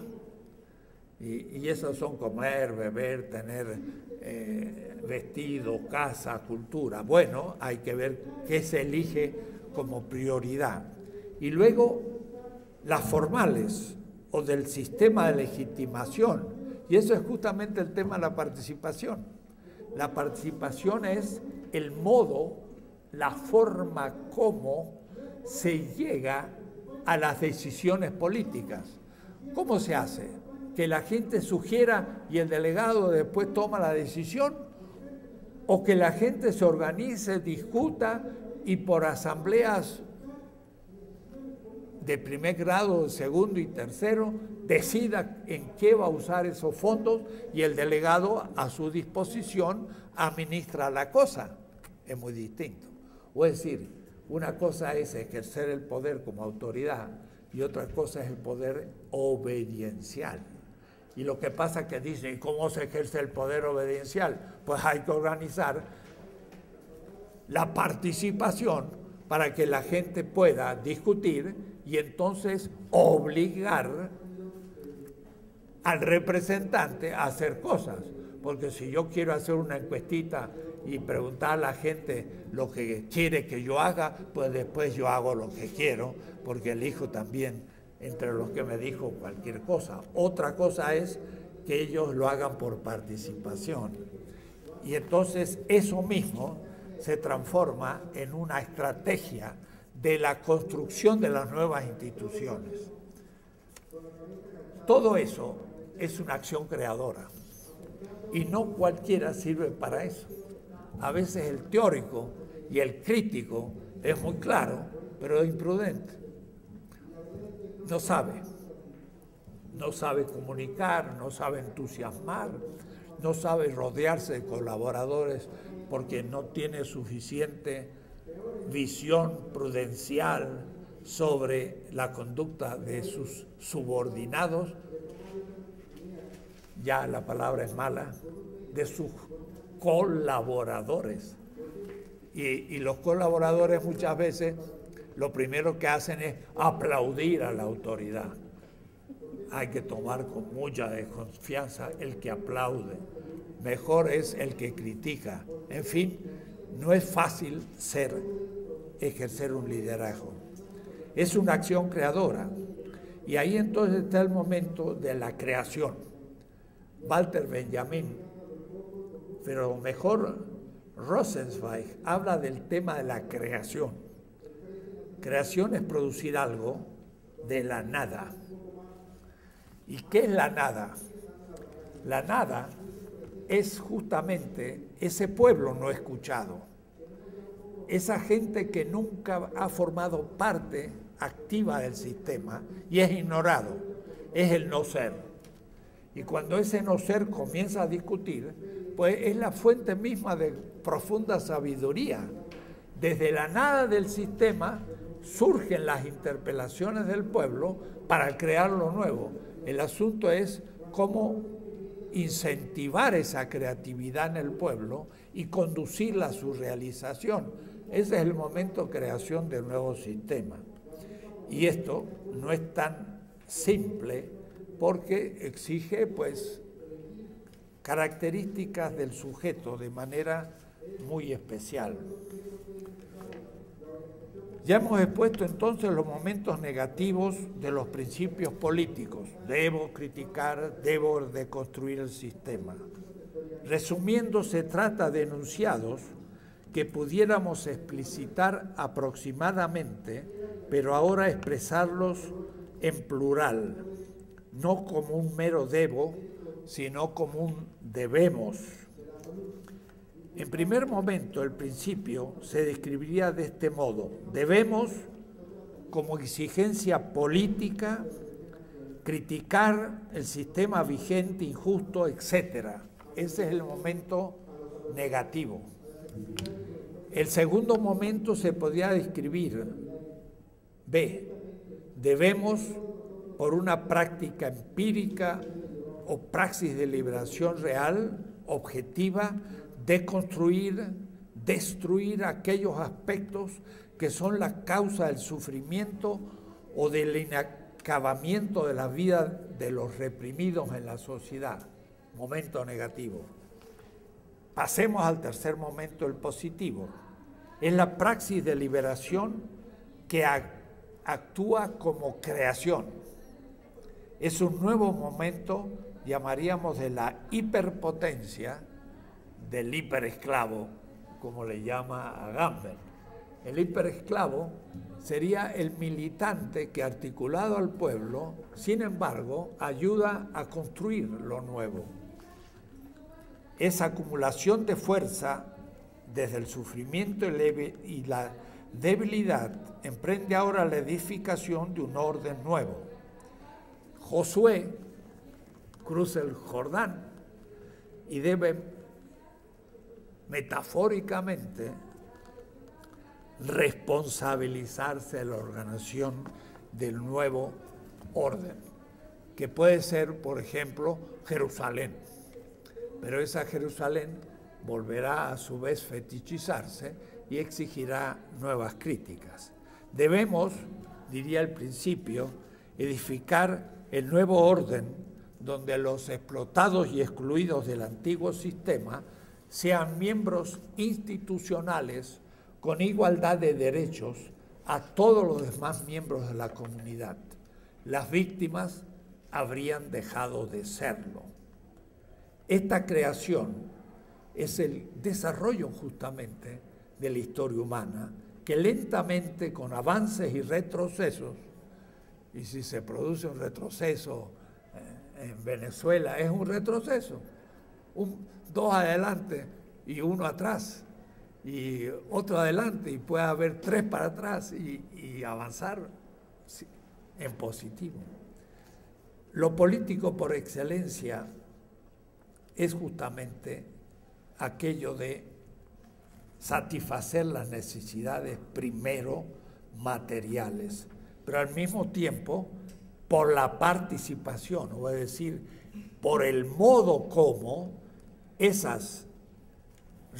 Y, esos son comer, beber, tener eh, vestido, casa, cultura. Bueno, hay que ver qué se elige como prioridad. Y luego las formales o del sistema de legitimación. Y eso es justamente el tema de la participación. La participación es el modo, la forma como se llega a las decisiones políticas. ¿Cómo se hace? Que la gente sugiera y el delegado después toma la decisión o que la gente se organice, discuta y por asambleas de primer grado, segundo y tercero, decida en qué va a usar esos fondos y el delegado a su disposición administra la cosa. Es muy distinto. O es decir, una cosa es ejercer el poder como autoridad y otra cosa es el poder obediencial. Y lo que pasa es que dicen, ¿cómo se ejerce el poder obediencial? Pues hay que organizar la participación para que la gente pueda discutir y entonces obligar al representante a hacer cosas. Porque si yo quiero hacer una encuestita y preguntar a la gente lo que quiere que yo haga, pues después yo hago lo que quiero, porque elijo también entre los que me dijo cualquier cosa. Otra cosa es que ellos lo hagan por participación. Y entonces eso mismo se transforma en una estrategia de la construcción de las nuevas instituciones. Todo eso es una acción creadora y no cualquiera sirve para eso. A veces el teórico y el crítico es muy claro, pero es imprudente. No sabe. No sabe comunicar, no sabe entusiasmar, no sabe rodearse de colaboradores porque no tiene suficiente visión prudencial sobre la conducta de sus subordinados, ya la palabra es mala, de sus colaboradores. Y, los colaboradores muchas veces lo primero que hacen es aplaudir a la autoridad. Hay que tomar con mucha desconfianza el que aplaude. Mejor es el que critica. En fin, no es fácil ser, ejercer un liderazgo. Es una acción creadora. Y ahí entonces está el momento de la creación. Walter Benjamin pero mejor Rosenzweig habla del tema de la creación. Creación es producir algo de la nada. ¿Y qué es la nada? La nada es justamente ese pueblo no escuchado, esa gente que nunca ha formado parte activa del sistema y es ignorado, es el no ser. Y cuando ese no ser comienza a discutir, pues es la fuente misma de profunda sabiduría. Desde la nada del sistema surgen las interpelaciones del pueblo para crear lo nuevo. El asunto es cómo incentivar esa creatividad en el pueblo y conducirla a su realización. Ese es el momento de creación del nuevo sistema. Y esto no es tan simple porque exige pues características del sujeto de manera muy especial. Ya hemos expuesto entonces los momentos negativos de los principios políticos. Debo criticar, debo deconstruir el sistema. Resumiendo, se trata de enunciados que pudiéramos explicitar aproximadamente, pero ahora expresarlos en plural, no como un mero debo, sino como un debemos. En primer momento, el principio se describiría de este modo. Debemos, como exigencia política, criticar el sistema vigente, injusto, etc. Ese es el momento negativo. El segundo momento se podría describir, B, debemos, por una práctica empírica, o praxis de liberación real, objetiva, de construir, destruir aquellos aspectos que son la causa del sufrimiento o del inacabamiento de la vida de los reprimidos en la sociedad, momento negativo. Pasemos al tercer momento, el positivo. Es la praxis de liberación que actúa como creación. Es un nuevo momento, llamaríamos de la hiperpotencia del hiperesclavo, como le llama a Gamber. El hiperesclavo sería el militante que articulado al pueblo, sin embargo, ayuda a construir lo nuevo. Esa acumulación de fuerza desde el sufrimiento y la debilidad emprende ahora la edificación de un orden nuevo. Josué cruza el Jordán y debe metafóricamente responsabilizarse de la organización del nuevo orden, que puede ser, por ejemplo, Jerusalén. Pero esa Jerusalén volverá a su vez fetichizarse y exigirá nuevas críticas. Debemos, diría el principio, edificar el nuevo orden donde los explotados y excluidos del antiguo sistema sean miembros institucionales con igualdad de derechos a todos los demás miembros de la comunidad. Las víctimas habrían dejado de serlo. Esta creación es el desarrollo justamente de la historia humana, que lentamente, con avances y retrocesos, y si se produce un retroceso eh, en Venezuela, es un retroceso, dos adelante y uno atrás, y otro adelante y puede haber tres para atrás y, avanzar en positivo. Lo político por excelencia es justamente aquello de satisfacer las necesidades primero materiales, pero al mismo tiempo por la participación, o es decir, por el modo como esas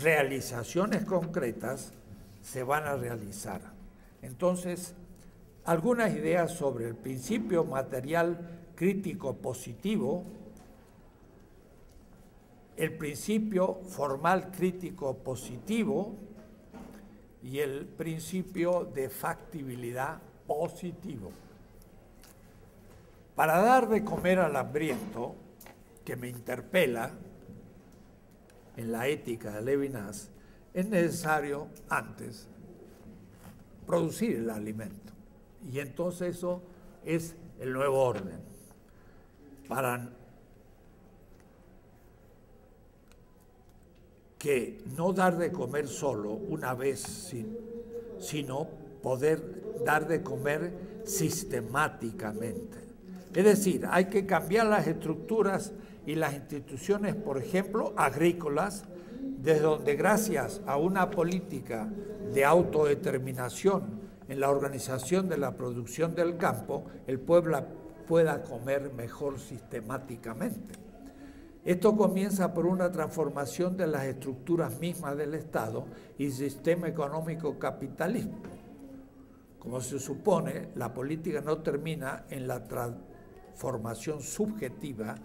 realizaciones concretas se van a realizar. Entonces, algunas ideas sobre el principio material crítico positivo, el principio formal crítico positivo y el principio de factibilidad positivo. Para dar de comer al hambriento, que me interpela, en la ética de Levinas, es necesario antes producir el alimento. Y entonces eso es el nuevo orden. Para que no dar de comer solo una vez, sino poder dar de comer sistemáticamente. Es decir, hay que cambiar las estructuras y las instituciones, por ejemplo, agrícolas, desde donde gracias a una política de autodeterminación en la organización de la producción del campo, el pueblo pueda comer mejor sistemáticamente. Esto comienza por una transformación de las estructuras mismas del Estado y sistema económico capitalista. Como se supone, la política no termina en la transformación subjetiva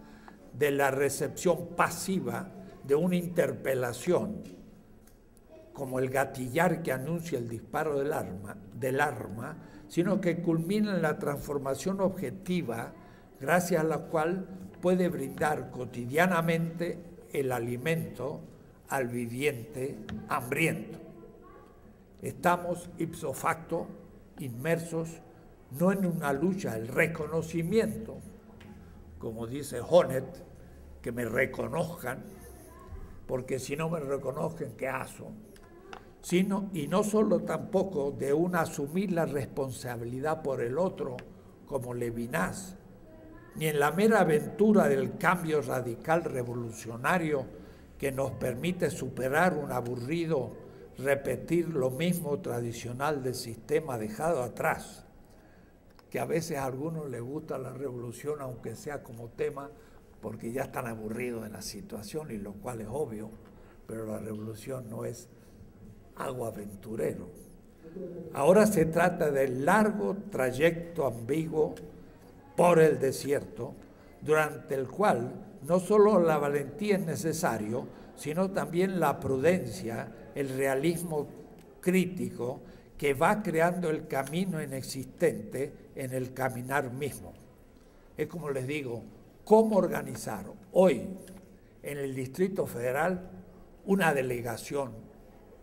de la recepción pasiva de una interpelación, como el gatillar que anuncia el disparo del arma, del arma, sino que culmina en la transformación objetiva, gracias a la cual puede brindar cotidianamente el alimento al viviente hambriento. Estamos ipso facto inmersos no en una lucha, el reconocimiento como dice Honet, que me reconozcan, porque si no me reconocen, ¿qué hago? Sino, y no solo tampoco de un asumir la responsabilidad por el otro, como Levinas, ni en la mera aventura del cambio radical revolucionario que nos permite superar un aburrido repetir lo mismo tradicional del sistema dejado atrás que a veces a algunos les gusta la revolución, aunque sea como tema, porque ya están aburridos de la situación, y lo cual es obvio, pero la revolución no es algo aventurero. Ahora se trata del largo trayecto ambiguo por el desierto, durante el cual no solo la valentía es necesario, sino también la prudencia, el realismo crítico que va creando el camino inexistente en el caminar mismo. Es como les digo, cómo organizar hoy en el Distrito Federal una delegación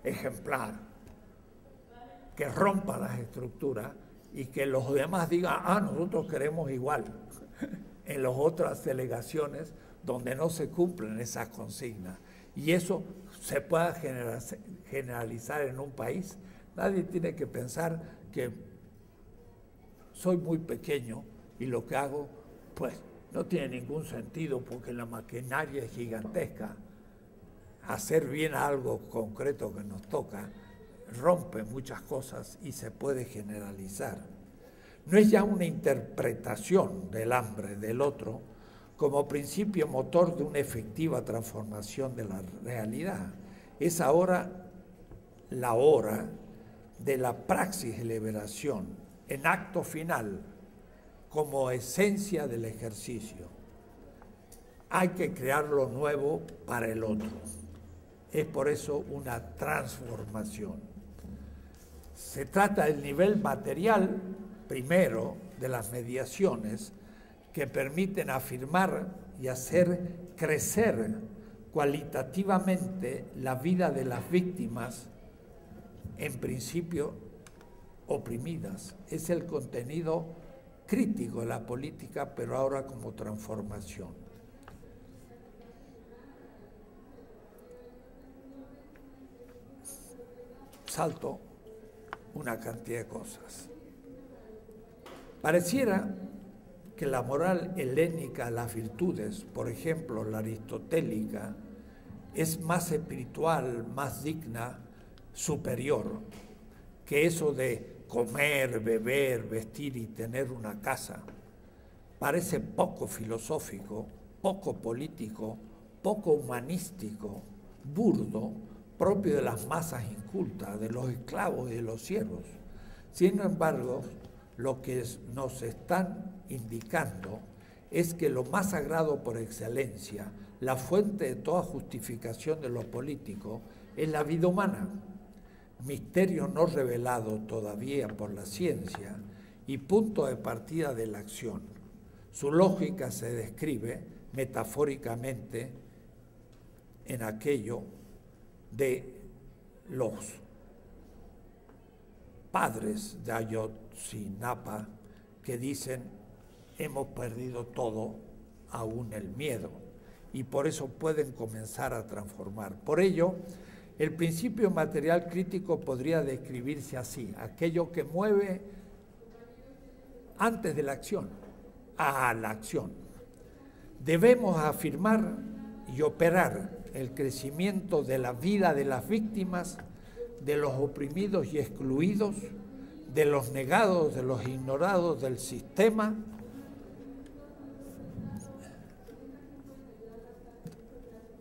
ejemplar que rompa las estructuras y que los demás digan, ah, nosotros queremos igual en las otras delegaciones donde no se cumplen esas consignas. Y eso se pueda generalizar en un país. Nadie tiene que pensar que soy muy pequeño y lo que hago, pues, no tiene ningún sentido porque la maquinaria es gigantesca. Hacer bien algo concreto que nos toca rompe muchas cosas y se puede generalizar. No es ya una interpretación del hambre del otro como principio motor de una efectiva transformación de la realidad. Es ahora la hora de la praxis liberación en acto final como esencia del ejercicio. Hay que crear lo nuevo para el otro. Es por eso una transformación. Se trata del nivel material, primero, de las mediaciones que permiten afirmar y hacer crecer cualitativamente la vida de las víctimas, en principio oprimidas. Es el contenido crítico de la política, pero ahora como transformación. Salto una cantidad de cosas. Pareciera que la moral helénica, las virtudes, por ejemplo, la aristotélica, es más espiritual, más digna, superior, que eso de comer, beber, vestir y tener una casa. Parece poco filosófico, poco político, poco humanístico, burdo, propio de las masas incultas, de los esclavos y de los siervos. Sin embargo, lo que nos están indicando es que lo más sagrado por excelencia, la fuente de toda justificación de lo político, es la vida humana misterio no revelado todavía por la ciencia y punto de partida de la acción. Su lógica se describe metafóricamente en aquello de los padres de Ayotzinapa que dicen hemos perdido todo, aún el miedo, y por eso pueden comenzar a transformar. Por ello, el principio material crítico podría describirse así, aquello que mueve antes de la acción, a la acción. Debemos afirmar y operar el crecimiento de la vida de las víctimas, de los oprimidos y excluidos, de los negados, de los ignorados del sistema,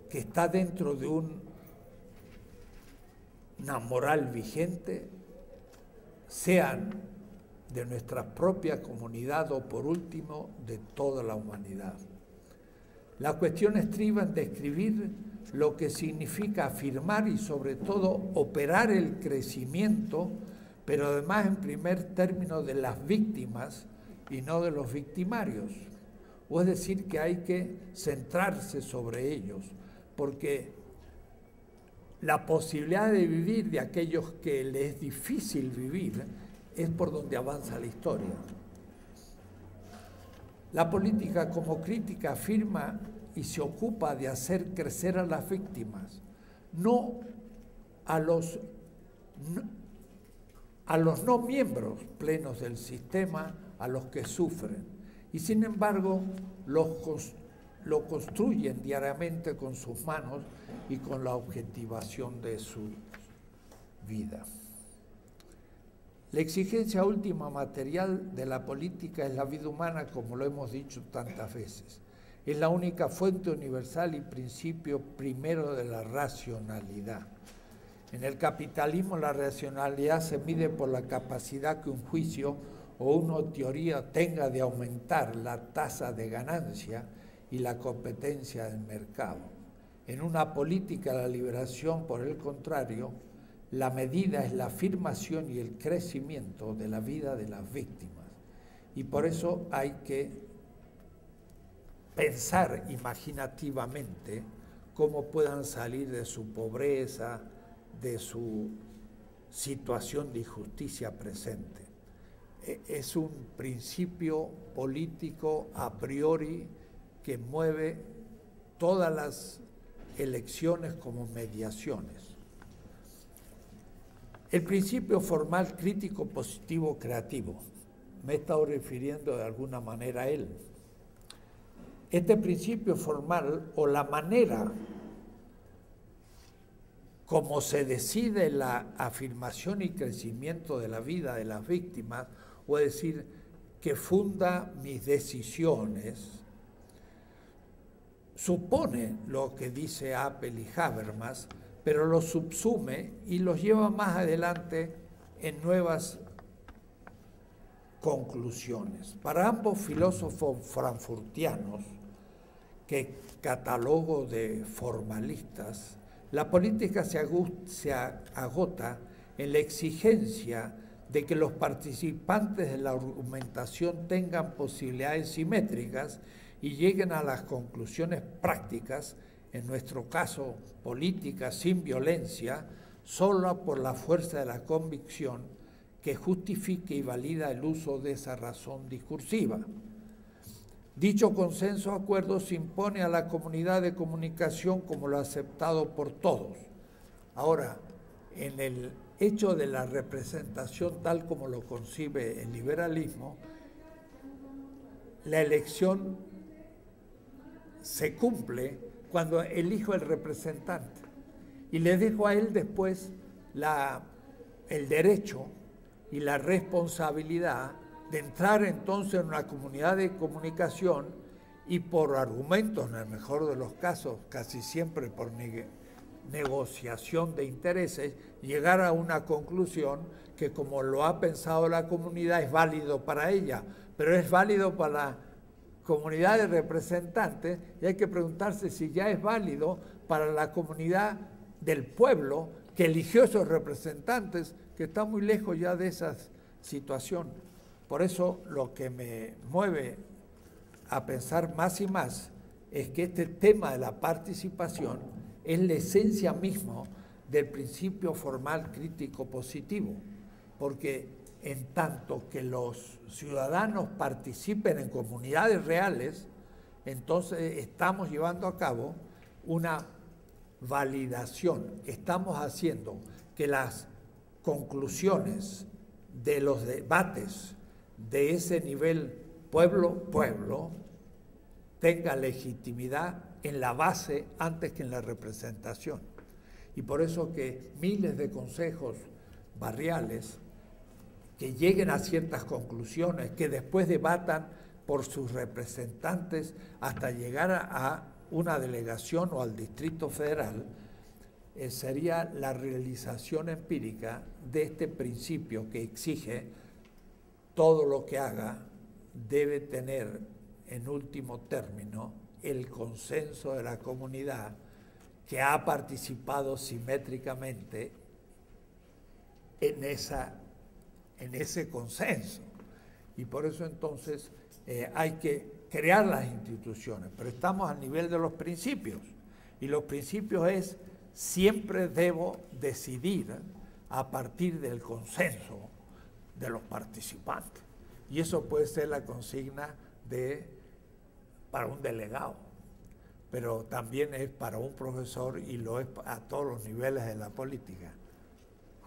que está dentro de un una moral vigente, sean de nuestra propia comunidad o por último de toda la humanidad. La cuestión estriba en describir lo que significa afirmar y sobre todo operar el crecimiento, pero además en primer término de las víctimas y no de los victimarios. O es decir, que hay que centrarse sobre ellos, porque la posibilidad de vivir de aquellos que les es difícil vivir es por donde avanza la historia. La política como crítica afirma y se ocupa de hacer crecer a las víctimas, no a los no, a los no miembros plenos del sistema, a los que sufren. Y sin embargo, los, lo construyen diariamente con sus manos y con la objetivación de su vida. La exigencia última material de la política es la vida humana, como lo hemos dicho tantas veces. Es la única fuente universal y principio primero de la racionalidad. En el capitalismo la racionalidad se mide por la capacidad que un juicio o una teoría tenga de aumentar la tasa de ganancia y la competencia del mercado. En una política de la liberación, por el contrario, la medida es la afirmación y el crecimiento de la vida de las víctimas. Y por eso hay que pensar imaginativamente cómo puedan salir de su pobreza, de su situación de injusticia presente. E, es un principio político a priori que mueve todas las elecciones como mediaciones. El principio formal crítico positivo creativo. Me he estado refiriendo de alguna manera a él. Este principio formal o la manera como se decide la afirmación y crecimiento de la vida de las víctimas, o decir, que funda mis decisiones, supone lo que dice Apple y Habermas, pero lo subsume y los lleva más adelante en nuevas conclusiones. Para ambos filósofos frankfurtianos, que catalogo de formalistas, la política se, agota en la exigencia de que los participantes de la argumentación tengan posibilidades simétricas y lleguen a las conclusiones prácticas, en nuestro caso política sin violencia, solo por la fuerza de la convicción que justifique y valida el uso de esa razón discursiva. Dicho consenso acuerdo se impone a la comunidad de comunicación como lo aceptado por todos. Ahora, en el hecho de la representación tal como lo concibe el liberalismo, la elección se cumple cuando elijo el representante. Y le dejo a él después la, el derecho y la responsabilidad de entrar entonces en una comunidad de comunicación y por argumentos, en el mejor de los casos, casi siempre por negociación de intereses, llegar a una conclusión que como lo ha pensado la comunidad es válido para ella, pero es válido para la comunidad de representantes y hay que preguntarse si ya es válido para la comunidad del pueblo que eligió esos representantes, que está muy lejos ya de esa situación. Por eso lo que me mueve a pensar más y más es que este tema de la participación es la esencia misma del principio formal crítico positivo, porque en tanto que los ciudadanos participen en comunidades reales, entonces estamos llevando a cabo una validación, estamos haciendo que las conclusiones de los debates de ese nivel pueblo-pueblo tenga legitimidad en la base antes que en la representación. Y por eso que miles de consejos barriales que lleguen a ciertas conclusiones, que después debatan por sus representantes hasta llegar a una delegación o al Distrito Federal, eh, sería la realización empírica de este principio que exige todo lo que haga debe tener en último término el consenso de la comunidad que ha participado simétricamente en, esa, en ese consenso. Y por eso entonces eh, hay que crear las instituciones, pero estamos al nivel de los principios. Y los principios es, siempre debo decidir a partir del consenso de los participantes. Y eso puede ser la consigna de, para un delegado, pero también es para un profesor y lo es a todos los niveles de la política.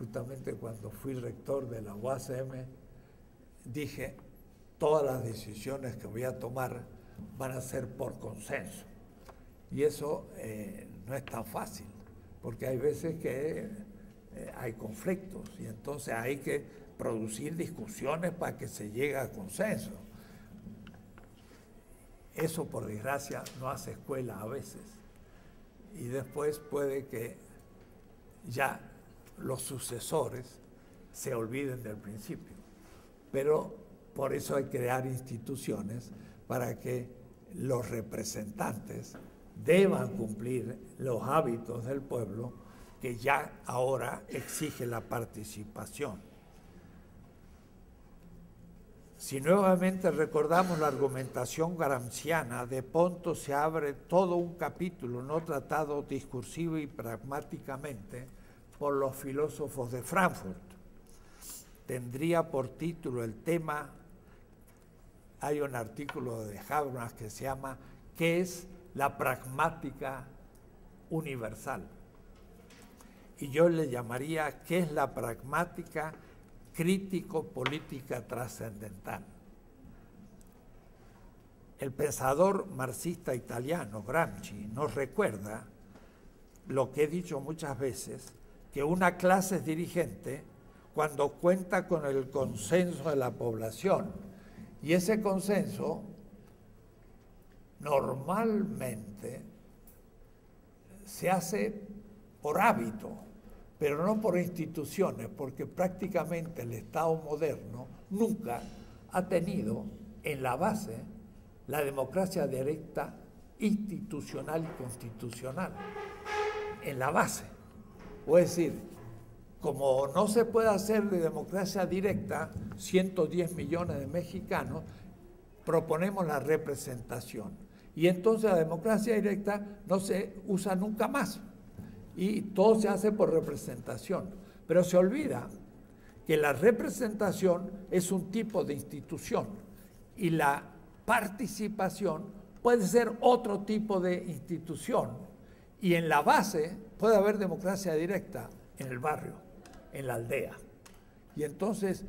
Justamente cuando fui rector de la UACM, dije, todas las decisiones que voy a tomar van a ser por consenso. Y eso eh, no es tan fácil, porque hay veces que eh, hay conflictos y entonces hay que producir discusiones para que se llegue a consenso. Eso, por desgracia, no hace escuela a veces. Y después puede que ya los sucesores se olviden del principio. Pero Por eso hay que crear instituciones para que los representantes deban cumplir los hábitos del pueblo que ya ahora exige la participación. Si nuevamente recordamos la argumentación gramsciana, de Ponto se abre todo un capítulo no tratado discursivo y pragmáticamente por los filósofos de Frankfurt. Tendría por título el tema, hay un artículo de Habermas que se llama ¿Qué es la pragmática universal? y yo le llamaría qué es la pragmática crítico-política trascendental. El pensador marxista italiano Gramsci nos recuerda lo que he dicho muchas veces, que una clase dirigente cuando cuenta con el consenso de la población y ese consenso normalmente se hace por hábito, pero no por instituciones, porque prácticamente el Estado moderno nunca ha tenido en la base la democracia directa institucional y constitucional, en la base. O es decir, como no se puede hacer de democracia directa, 110 millones de mexicanos, proponemos la representación. Y entonces la democracia directa no se usa nunca más y todo se hace por representación. Pero se olvida que la representación es un tipo de institución y la participación puede ser otro tipo de institución. Y en la base puede haber democracia directa en el barrio, en la aldea. Y entonces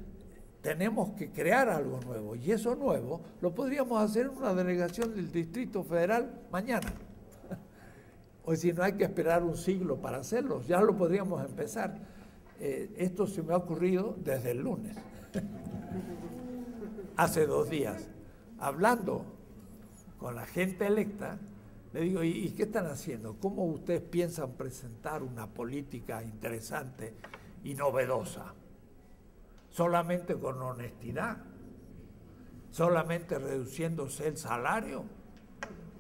tenemos que crear algo nuevo. Y eso nuevo lo podríamos hacer en una delegación del Distrito Federal mañana. O si no hay que esperar un siglo para hacerlo, ya lo podríamos empezar. Eh, esto se me ha ocurrido desde el lunes, hace dos días, hablando con la gente electa, le digo, ¿y, qué están haciendo? ¿Cómo ustedes piensan presentar una política interesante y novedosa? ¿Solamente con honestidad? ¿Solamente reduciéndose el salario?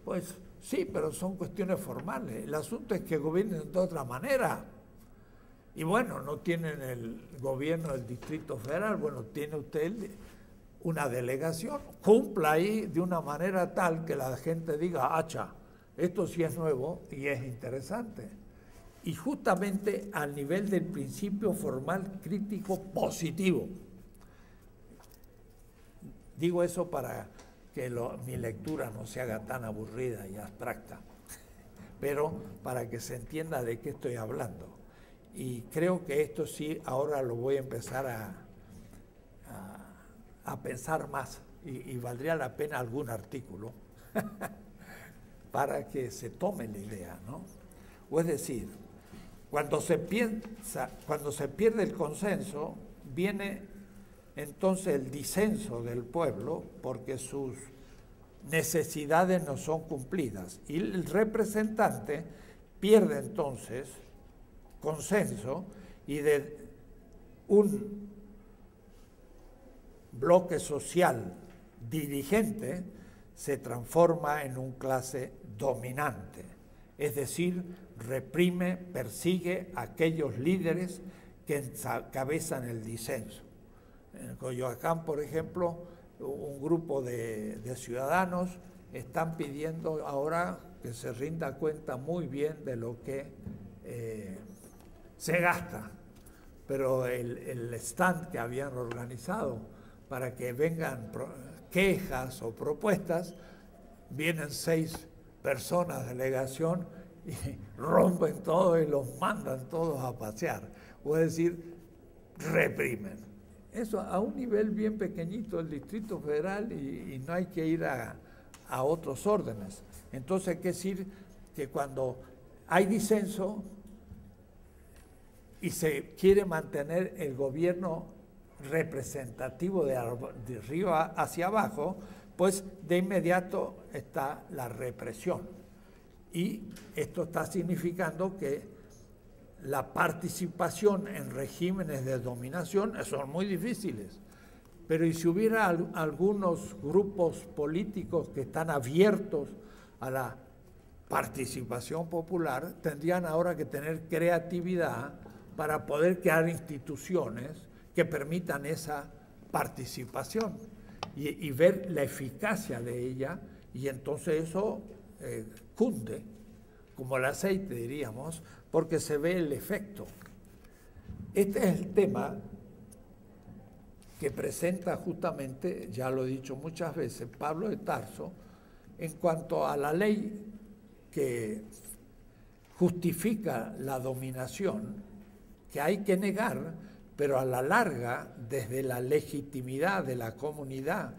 Pues Sí, pero son cuestiones formales. El asunto es que gobiernen de otra manera. Y bueno, no tienen el gobierno del Distrito Federal, bueno, tiene usted una delegación, cumpla ahí de una manera tal que la gente diga, hacha, esto sí es nuevo y es interesante. Y justamente al nivel del principio formal crítico positivo. Digo eso para que mi lectura no se haga tan aburrida y abstracta, pero para que se entienda de qué estoy hablando. Y creo que esto sí, ahora lo voy a empezar a, a, pensar más y, valdría la pena algún artículo para que se tome la idea, ¿no? O es decir, cuando se piensa, cuando se pierde el consenso, viene entonces el disenso del pueblo porque sus necesidades no son cumplidas. Y el representante pierde entonces consenso y de un bloque social dirigente se transforma en un clase dominante, es decir, reprime, persigue a aquellos líderes que encabezan el disenso. En Coyoacán, por ejemplo, un grupo de, ciudadanos están pidiendo ahora que se rinda cuenta muy bien de lo que eh, se gasta. Pero el, el, stand que habían organizado para que vengan quejas o propuestas, vienen seis personas, delegación, rompen todo y los mandan todos a pasear. O es decir, reprimen. Eso a un nivel bien pequeñito del Distrito Federal y, no hay que ir a, otros órdenes. Entonces hay que decir que cuando hay disenso y se quiere mantener el gobierno representativo de arriba hacia abajo, pues de inmediato está la represión. Y esto está significando que la participación en regímenes de dominación son muy difíciles, Pero si hubiera algunos grupos políticos que están abiertos a la participación popular, tendrían ahora que tener creatividad para poder crear instituciones que permitan esa participación y, ver la eficacia de ella y entonces eso eh, cunde, como el aceite diríamos, porque se ve el efecto. Este es el tema que presenta justamente, ya lo he dicho muchas veces, Pablo de Tarso, en cuanto a la ley que justifica la dominación, que hay que negar, pero a la larga, desde la legitimidad de la comunidad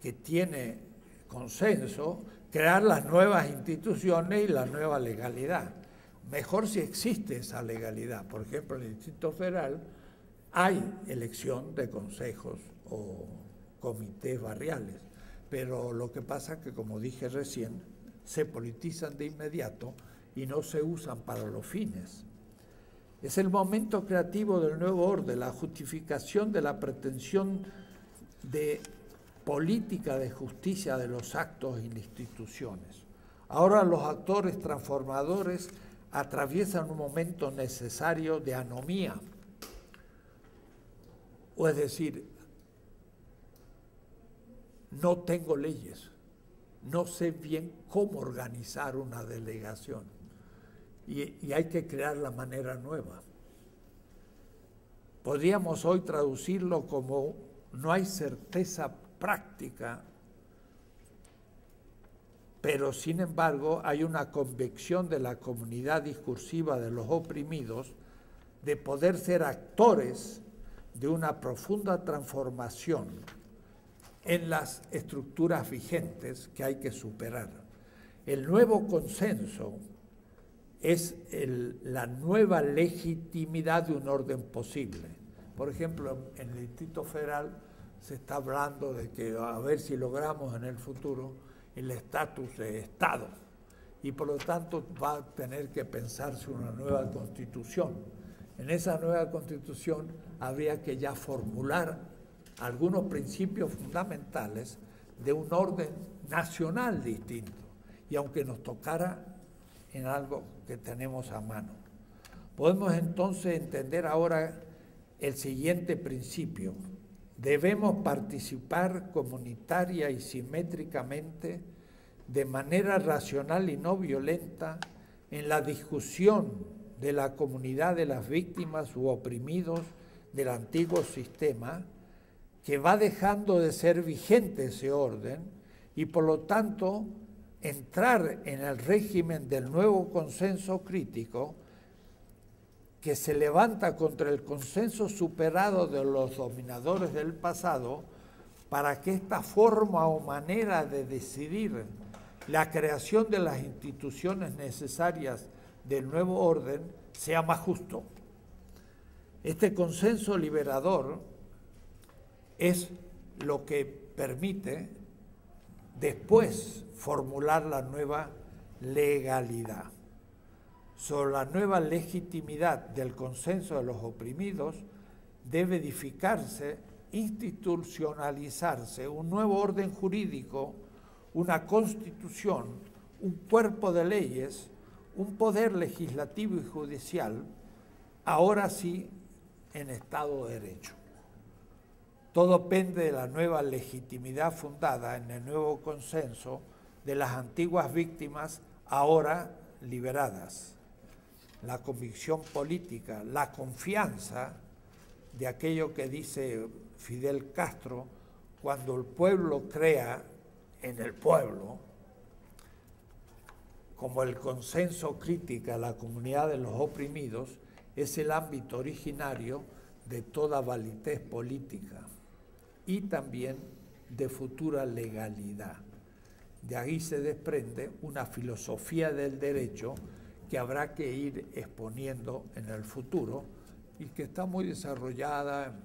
que tiene consenso, crear las nuevas instituciones y la nueva legalidad. Mejor si existe esa legalidad. Por ejemplo, en el Distrito Federal hay elección de consejos o comités barriales, pero lo que pasa es que, como dije recién, se politizan de inmediato y no se usan para los fines. Es el momento creativo del nuevo orden, la justificación de la pretensión de política de justicia de los actos y instituciones. Ahora los actores transformadores atraviesan un momento necesario de anomía o es decir, no tengo leyes, no sé bien cómo organizar una delegación y, hay que crear la manera nueva. Podríamos hoy traducirlo como no hay certeza práctica, pero sin embargo hay una convicción de la comunidad discursiva de los oprimidos de poder ser actores de una profunda transformación en las estructuras vigentes que hay que superar. El nuevo consenso es la nueva legitimidad de un orden posible. Por ejemplo, en el Distrito Federal se está hablando de que a ver si logramos en el futuro el estatus de Estado y por lo tanto va a tener que pensarse una nueva constitución. En esa nueva constitución habría que ya formular algunos principios fundamentales de un orden nacional distinto, y aunque nos tocara en algo que tenemos a mano. Podemos entonces entender ahora el siguiente principio. Debemos participar comunitaria y simétricamente de manera racional y no violenta en la discusión de la comunidad de las víctimas u oprimidos del antiguo sistema, que va dejando de ser vigente ese orden y por lo tanto entrar en el régimen del nuevo consenso crítico que se levanta contra el consenso superado de los dominadores del pasado para que esta forma o manera de decidir la creación de las instituciones necesarias del nuevo orden sea más justo. Este consenso liberador es lo que permite después formular la nueva legalidad. Sobre la nueva legitimidad del consenso de los oprimidos debe edificarse, institucionalizarse un nuevo orden jurídico, una constitución, un cuerpo de leyes, un poder legislativo y judicial, ahora sí en Estado de Derecho. Todo pende de la nueva legitimidad fundada en el nuevo consenso de las antiguas víctimas ahora liberadas. La convicción política, la confianza de aquello que dice Fidel Castro, cuando el pueblo crea en el pueblo, como el consenso crítica a la comunidad de los oprimidos, es el ámbito originario de toda validez política y también de futura legalidad. De ahí se desprende una filosofía del derecho que habrá que ir exponiendo en el futuro y que está muy desarrollada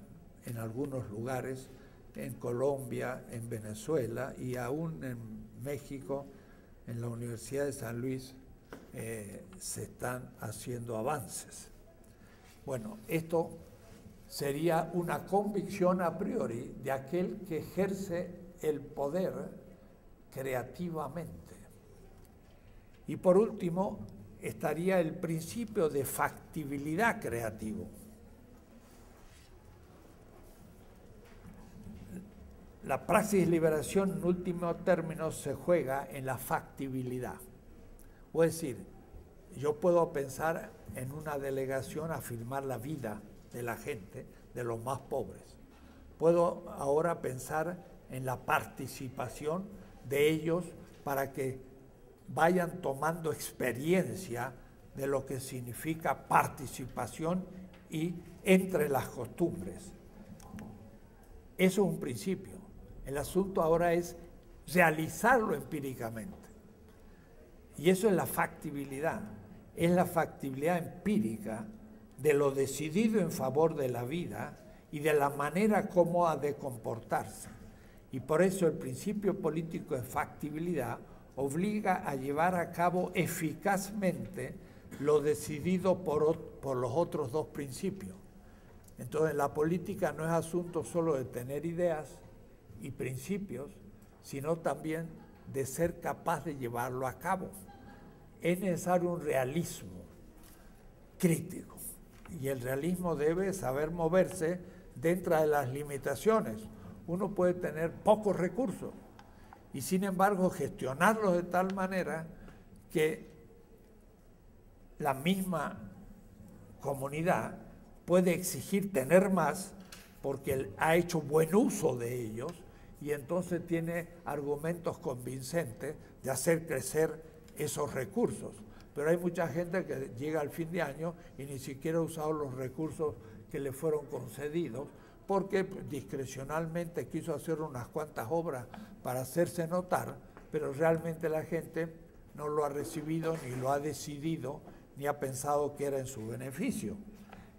en algunos lugares, en Colombia, en Venezuela y aún en México, en la Universidad de San Luis, eh, se están haciendo avances. Bueno, esto sería una convicción a priori de aquel que ejerce el poder creativamente. Y por último, estaría el principio de factibilidad creativo. La praxis liberación, en último término, se juega en la factibilidad. Es decir, yo puedo pensar en una delegación a firmar la vida de la gente, de los más pobres. Puedo ahora pensar en la participación de ellos para que vayan tomando experiencia de lo que significa participación y entre las costumbres. Eso es un principio. El asunto ahora es realizarlo empíricamente. Y eso es la factibilidad. Es la factibilidad empírica de lo decidido en favor de la vida y de la manera como ha de comportarse. Y por eso el principio político de factibilidad obliga a llevar a cabo eficazmente lo decidido por, por los otros dos principios. Entonces la política no es asunto solo de tener ideas y principios, sino también de ser capaz de llevarlo a cabo. Es necesario un realismo crítico y el realismo debe saber moverse dentro de las limitaciones. Uno puede tener pocos recursos y sin embargo gestionarlos de tal manera que la misma comunidad puede exigir tener más porque ha hecho buen uso de ellos y entonces tiene argumentos convincentes de hacer crecer esos recursos. Pero hay mucha gente que llega al fin de año y ni siquiera ha usado los recursos que le fueron concedidos porque discrecionalmente quiso hacer unas cuantas obras para hacerse notar, pero realmente la gente no lo ha recibido, ni lo ha decidido, ni ha pensado que era en su beneficio.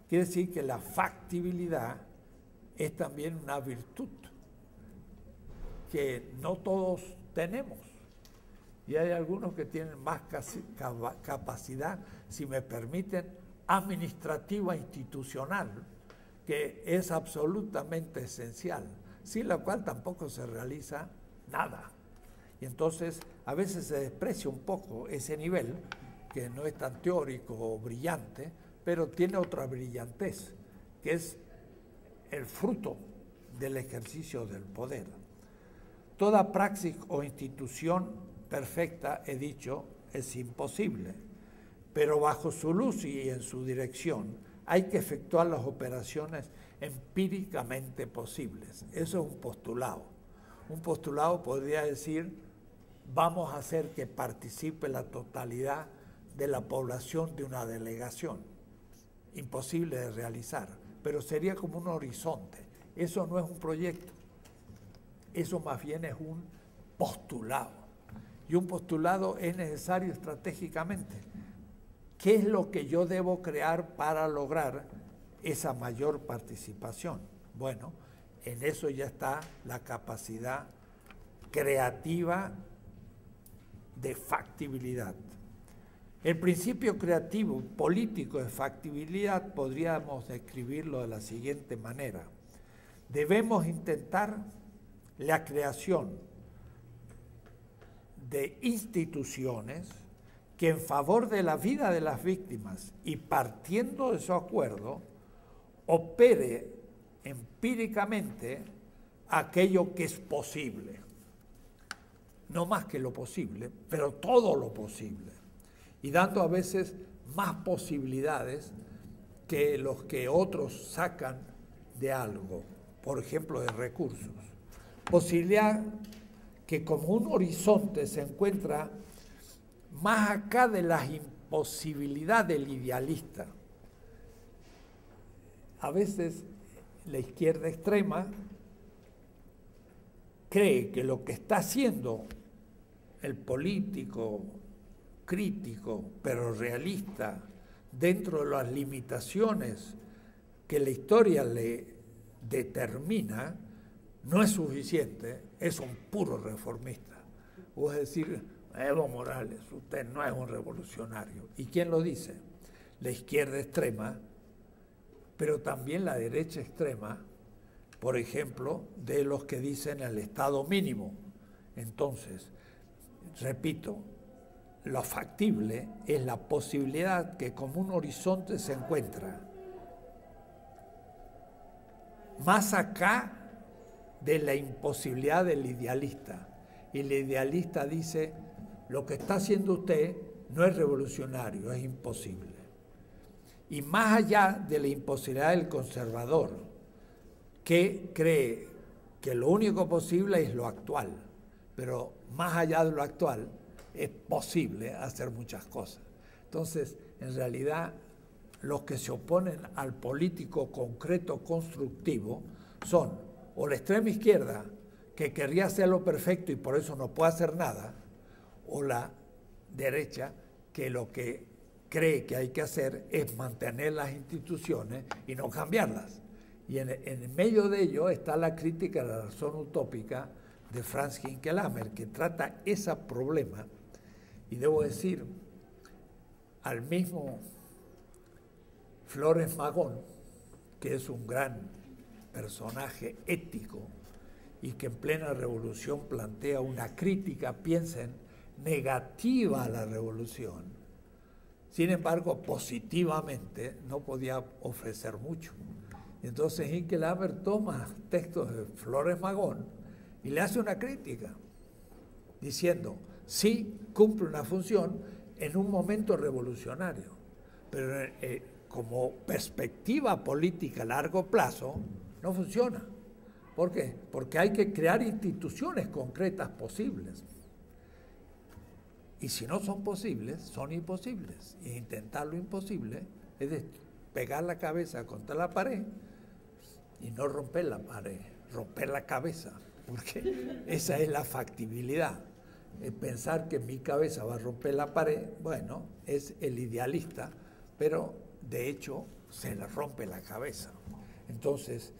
Quiere decir que la factibilidad es también una virtud que no todos tenemos. Y hay algunos que tienen más capacidad, si me permiten, administrativa institucional, que es absolutamente esencial, sin la cual tampoco se realiza nada. Y entonces a veces se desprecia un poco ese nivel, que no es tan teórico o brillante, pero tiene otra brillantez, que es el fruto del ejercicio del poder. Toda praxis o institución perfecta, he dicho, es imposible, pero bajo su luz y en su dirección hay que efectuar las operaciones empíricamente posibles. Eso es un postulado. Un postulado podría decir, vamos a hacer que participe la totalidad de la población de una delegación. Imposible de realizar, pero sería como un horizonte. Eso no es un proyecto. Eso más bien es un postulado. Y un postulado es necesario estratégicamente. ¿Qué es lo que yo debo crear para lograr esa mayor participación? Bueno, en eso ya está la capacidad creativa de factibilidad. El principio creativo político de factibilidad podríamos describirlo de la siguiente manera. Debemos intentar la creación de instituciones que en favor de la vida de las víctimas y partiendo de su acuerdo, opere empíricamente aquello que es posible. No más que lo posible, pero todo lo posible. Y dando a veces más posibilidades que los que otros sacan de algo, por ejemplo, de recursos posibilidad que como un horizonte se encuentra más acá de las imposibilidades del idealista. A veces la izquierda extrema cree que lo que está haciendo el político crítico, pero realista, dentro de las limitaciones que la historia le determina, no es suficiente, es un puro reformista. O es decir, Evo Morales, usted no es un revolucionario. ¿Y quién lo dice? La izquierda extrema pero también la derecha extrema, por ejemplo, de los que dicen el Estado mínimo. Entonces, repito, lo factible es la posibilidad que como un horizonte se encuentra más acá de la imposibilidad del idealista. Y el idealista dice, lo que está haciendo usted no es revolucionario, es imposible. Y más allá de la imposibilidad del conservador, que cree que lo único posible es lo actual, pero más allá de lo actual es posible hacer muchas cosas. Entonces, en realidad, los que se oponen al político concreto constructivo son o la extrema izquierda, que querría hacer lo perfecto y por eso no puede hacer nada, o la derecha, que lo que cree que hay que hacer es mantener las instituciones y no cambiarlas. Y en, en medio de ello está la crítica a la razón utópica de Franz Hinkelhammer, que trata ese problema, y debo decir, al mismo Flores Magón, que es un gran personaje ético y que en plena revolución plantea una crítica, piensen, negativa a la revolución. Sin embargo, positivamente no podía ofrecer mucho. Entonces Hinkelhammer toma textos de Flores Magón y le hace una crítica, diciendo, sí, cumple una función en un momento revolucionario, pero eh, como perspectiva política a largo plazo, no funciona. ¿Por qué? Porque hay que crear instituciones concretas posibles. Y si no son posibles, son imposibles. E intentar lo imposible es pegar la cabeza contra la pared y no romper la pared, romper la cabeza, porque esa es la factibilidad. pensar que mi cabeza va a romper la pared, bueno, es el idealista, pero de hecho se le rompe la cabeza. Entonces,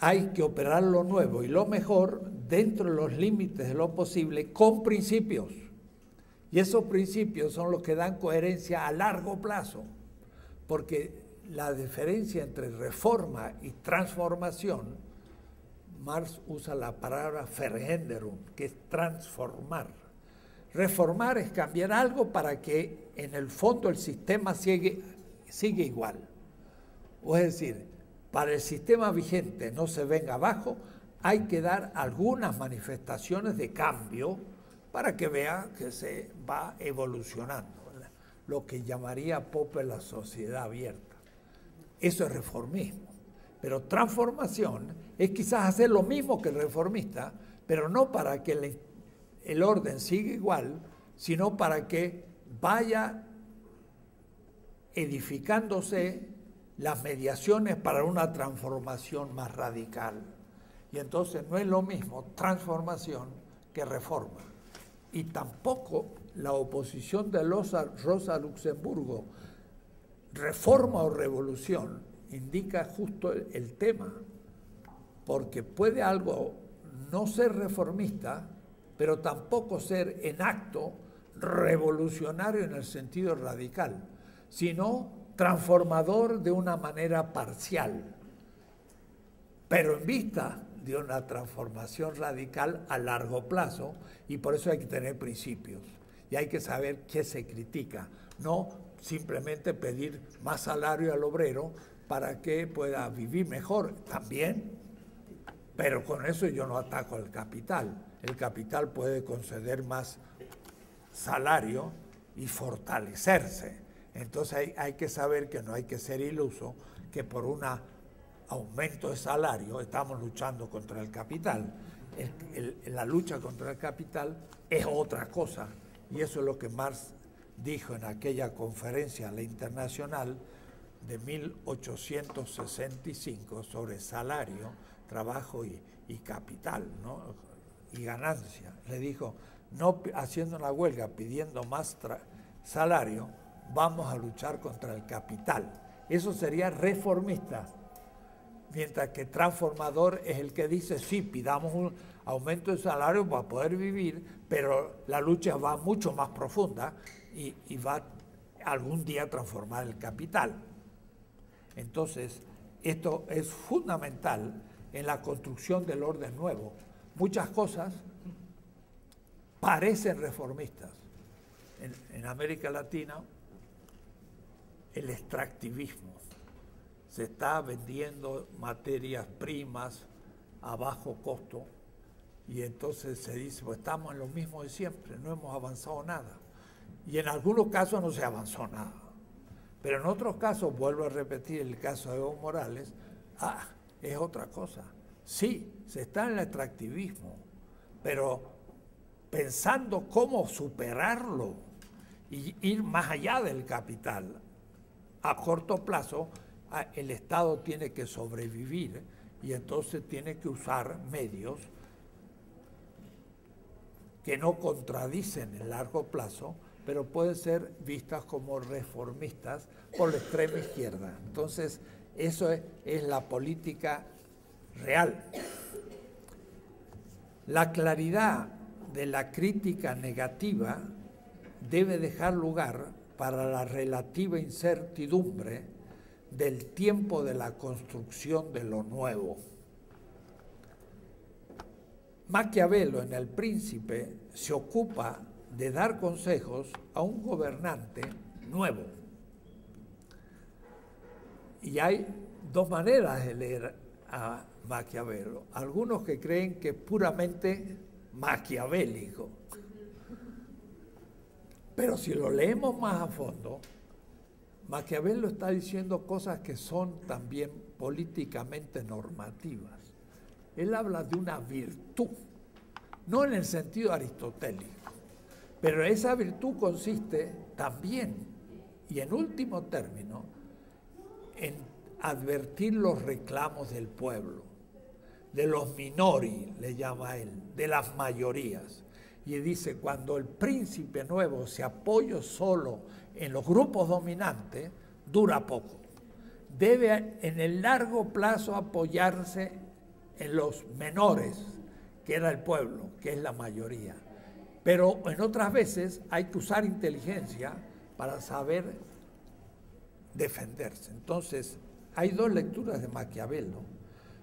hay que operar lo nuevo y lo mejor dentro de los límites de lo posible con principios. Y esos principios son los que dan coherencia a largo plazo, porque la diferencia entre reforma y transformación, Marx usa la palabra veränderung, que es transformar. Reformar es cambiar algo para que en el fondo el sistema sigue, sigue igual. O es decir, para el sistema vigente no se venga abajo, hay que dar algunas manifestaciones de cambio para que vea que se va evolucionando, lo que llamaría Popper la sociedad abierta. Eso es reformismo. Pero transformación es quizás hacer lo mismo que el reformista, pero no para que el orden siga igual, sino para que vaya edificándose las mediaciones para una transformación más radical. Y entonces no es lo mismo transformación que reforma. Y tampoco la oposición de Rosa Luxemburgo, reforma o revolución, indica justo el, tema, porque puede algo no ser reformista, pero tampoco ser en acto revolucionario en el sentido radical, sino transformador de una manera parcial, pero en vista de una transformación radical a largo plazo y por eso hay que tener principios y hay que saber qué se critica, no simplemente pedir más salario al obrero para que pueda vivir mejor también, pero con eso yo no ataco al capital. El capital puede conceder más salario y fortalecerse entonces hay, que saber que no hay que ser iluso, que por un aumento de salario estamos luchando contra el capital. la lucha contra el capital es otra cosa. Y eso es lo que Marx dijo en aquella conferencia la internacional de 1865 sobre salario, trabajo y, capital y ganancia. Le dijo, no haciendo una huelga pidiendo más salario, vamos a luchar contra el capital. Eso sería reformista, mientras que transformador es el que dice, sí, pidamos un aumento de salario para poder vivir, pero la lucha va mucho más profunda y, va algún día a transformar el capital. Entonces, esto es fundamental en la construcción del orden nuevo. Muchas cosas parecen reformistas. En, América Latina, el extractivismo. Se está vendiendo materias primas a bajo costo y entonces se dice, pues estamos en lo mismo de siempre, no hemos avanzado nada. Y en algunos casos no se avanzó nada. Pero en otros casos, vuelvo a repetir el caso de Evo Morales, ah, es otra cosa. Sí, se está en el extractivismo, pero pensando cómo superarlo y ir más allá del capital. A corto plazo, el Estado tiene que sobrevivir y entonces tiene que usar medios que no contradicen en largo plazo, pero pueden ser vistas como reformistas por la extrema izquierda. Entonces, eso es, es la política real. La claridad de la crítica negativa debe dejar lugar para la relativa incertidumbre del tiempo de la construcción de lo nuevo. Maquiavelo en El Príncipe se ocupa de dar consejos a un gobernante nuevo. Y hay dos maneras de leer a Maquiavelo. Algunos que creen que es puramente maquiavélico. Pero si lo leemos más a fondo, Maquiavelo está diciendo cosas que son también políticamente normativas. Él habla de una virtud, no en el sentido aristotélico, pero esa virtud consiste también, y en último término, en advertir los reclamos del pueblo, de los minori, le llama él, de las mayorías. Y dice, cuando el príncipe nuevo se apoya solo en los grupos dominantes, dura poco. Debe en el largo plazo apoyarse en los menores, que era el pueblo, que es la mayoría. Pero en otras veces hay que usar inteligencia para saber defenderse. Entonces, hay dos lecturas de Maquiavelo.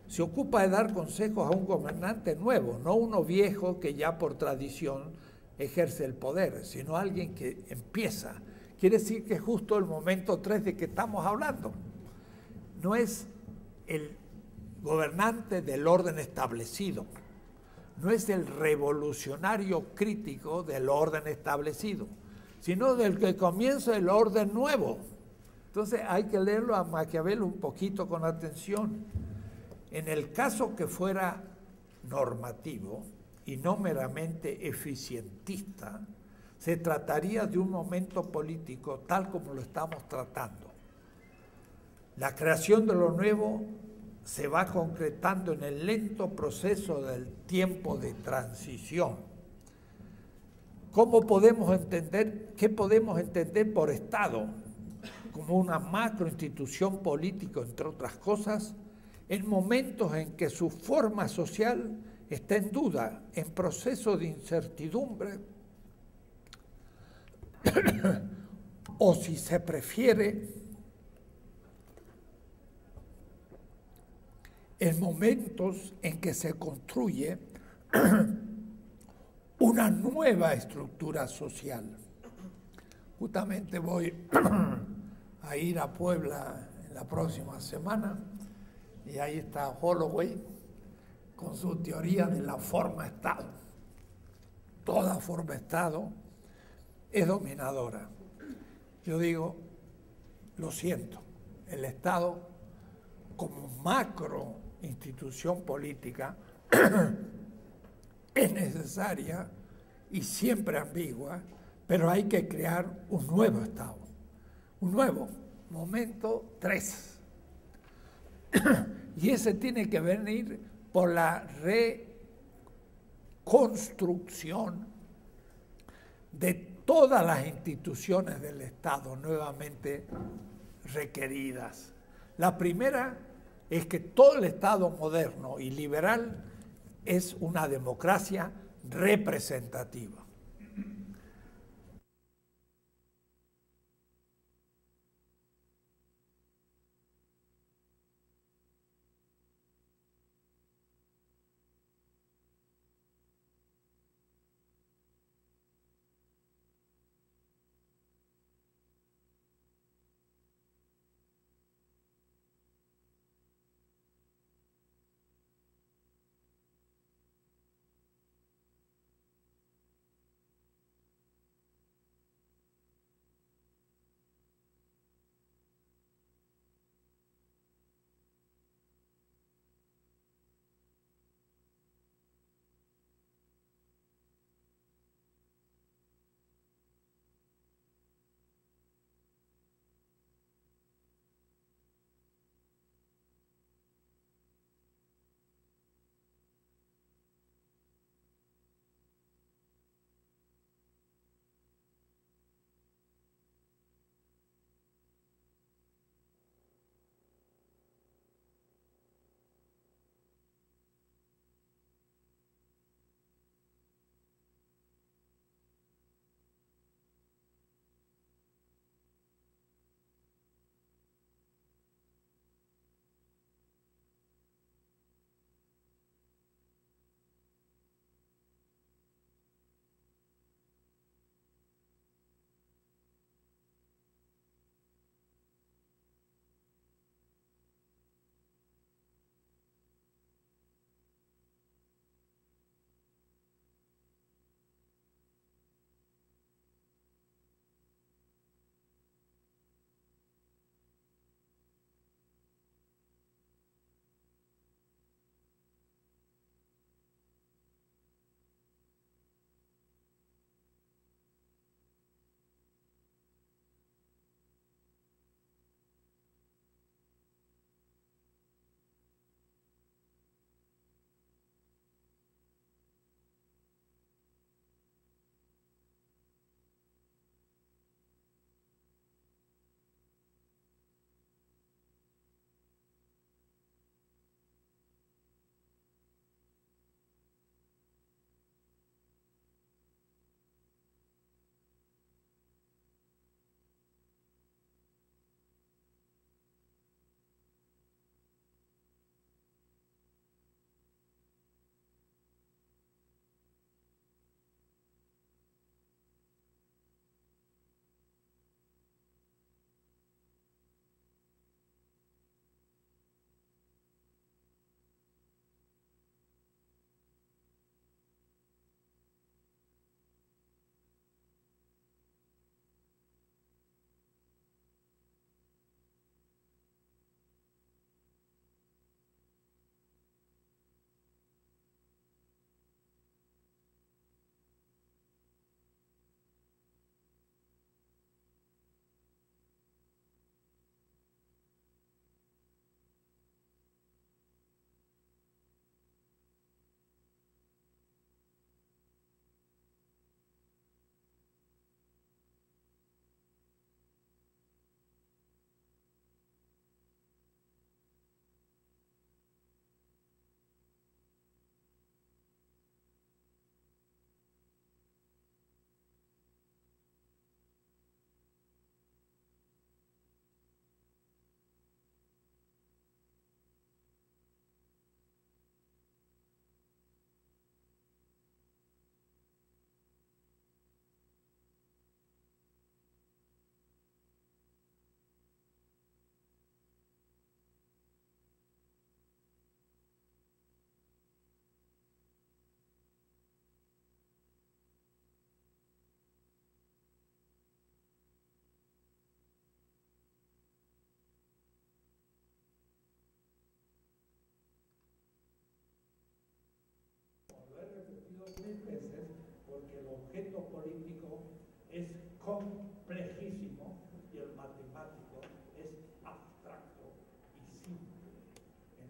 Se ocupa de dar consejos a un gobernante nuevo, no uno viejo que ya por tradición ejerce el poder, sino alguien que empieza. Quiere decir que es justo el momento 3 de que estamos hablando. No es el gobernante del orden establecido, no es el revolucionario crítico del orden establecido, sino del que comienza el orden nuevo. Entonces hay que leerlo a Maquiavelo un poquito con atención. En el caso que fuera normativo y no meramente eficientista, se trataría de un momento político tal como lo estamos tratando. La creación de lo nuevo se va concretando en el lento proceso del tiempo de transición. ¿Cómo podemos entender, qué podemos entender por Estado? Como una macroinstitución política, entre otras cosas, en momentos en que su forma social está en duda, en proceso de incertidumbre, o si se prefiere, en momentos en que se construye una nueva estructura social. Justamente voy a ir a Puebla en la próxima semana y ahí está Holloway con su teoría de la forma Estado. Toda forma Estado es dominadora. Yo digo, lo siento, el Estado como macro institución política es necesaria y siempre ambigua, pero hay que crear un nuevo Estado, un nuevo momento 3. y ese tiene que venir por la reconstrucción de todas las instituciones del Estado nuevamente requeridas. La primera es que todo el Estado moderno y liberal es una democracia representativa.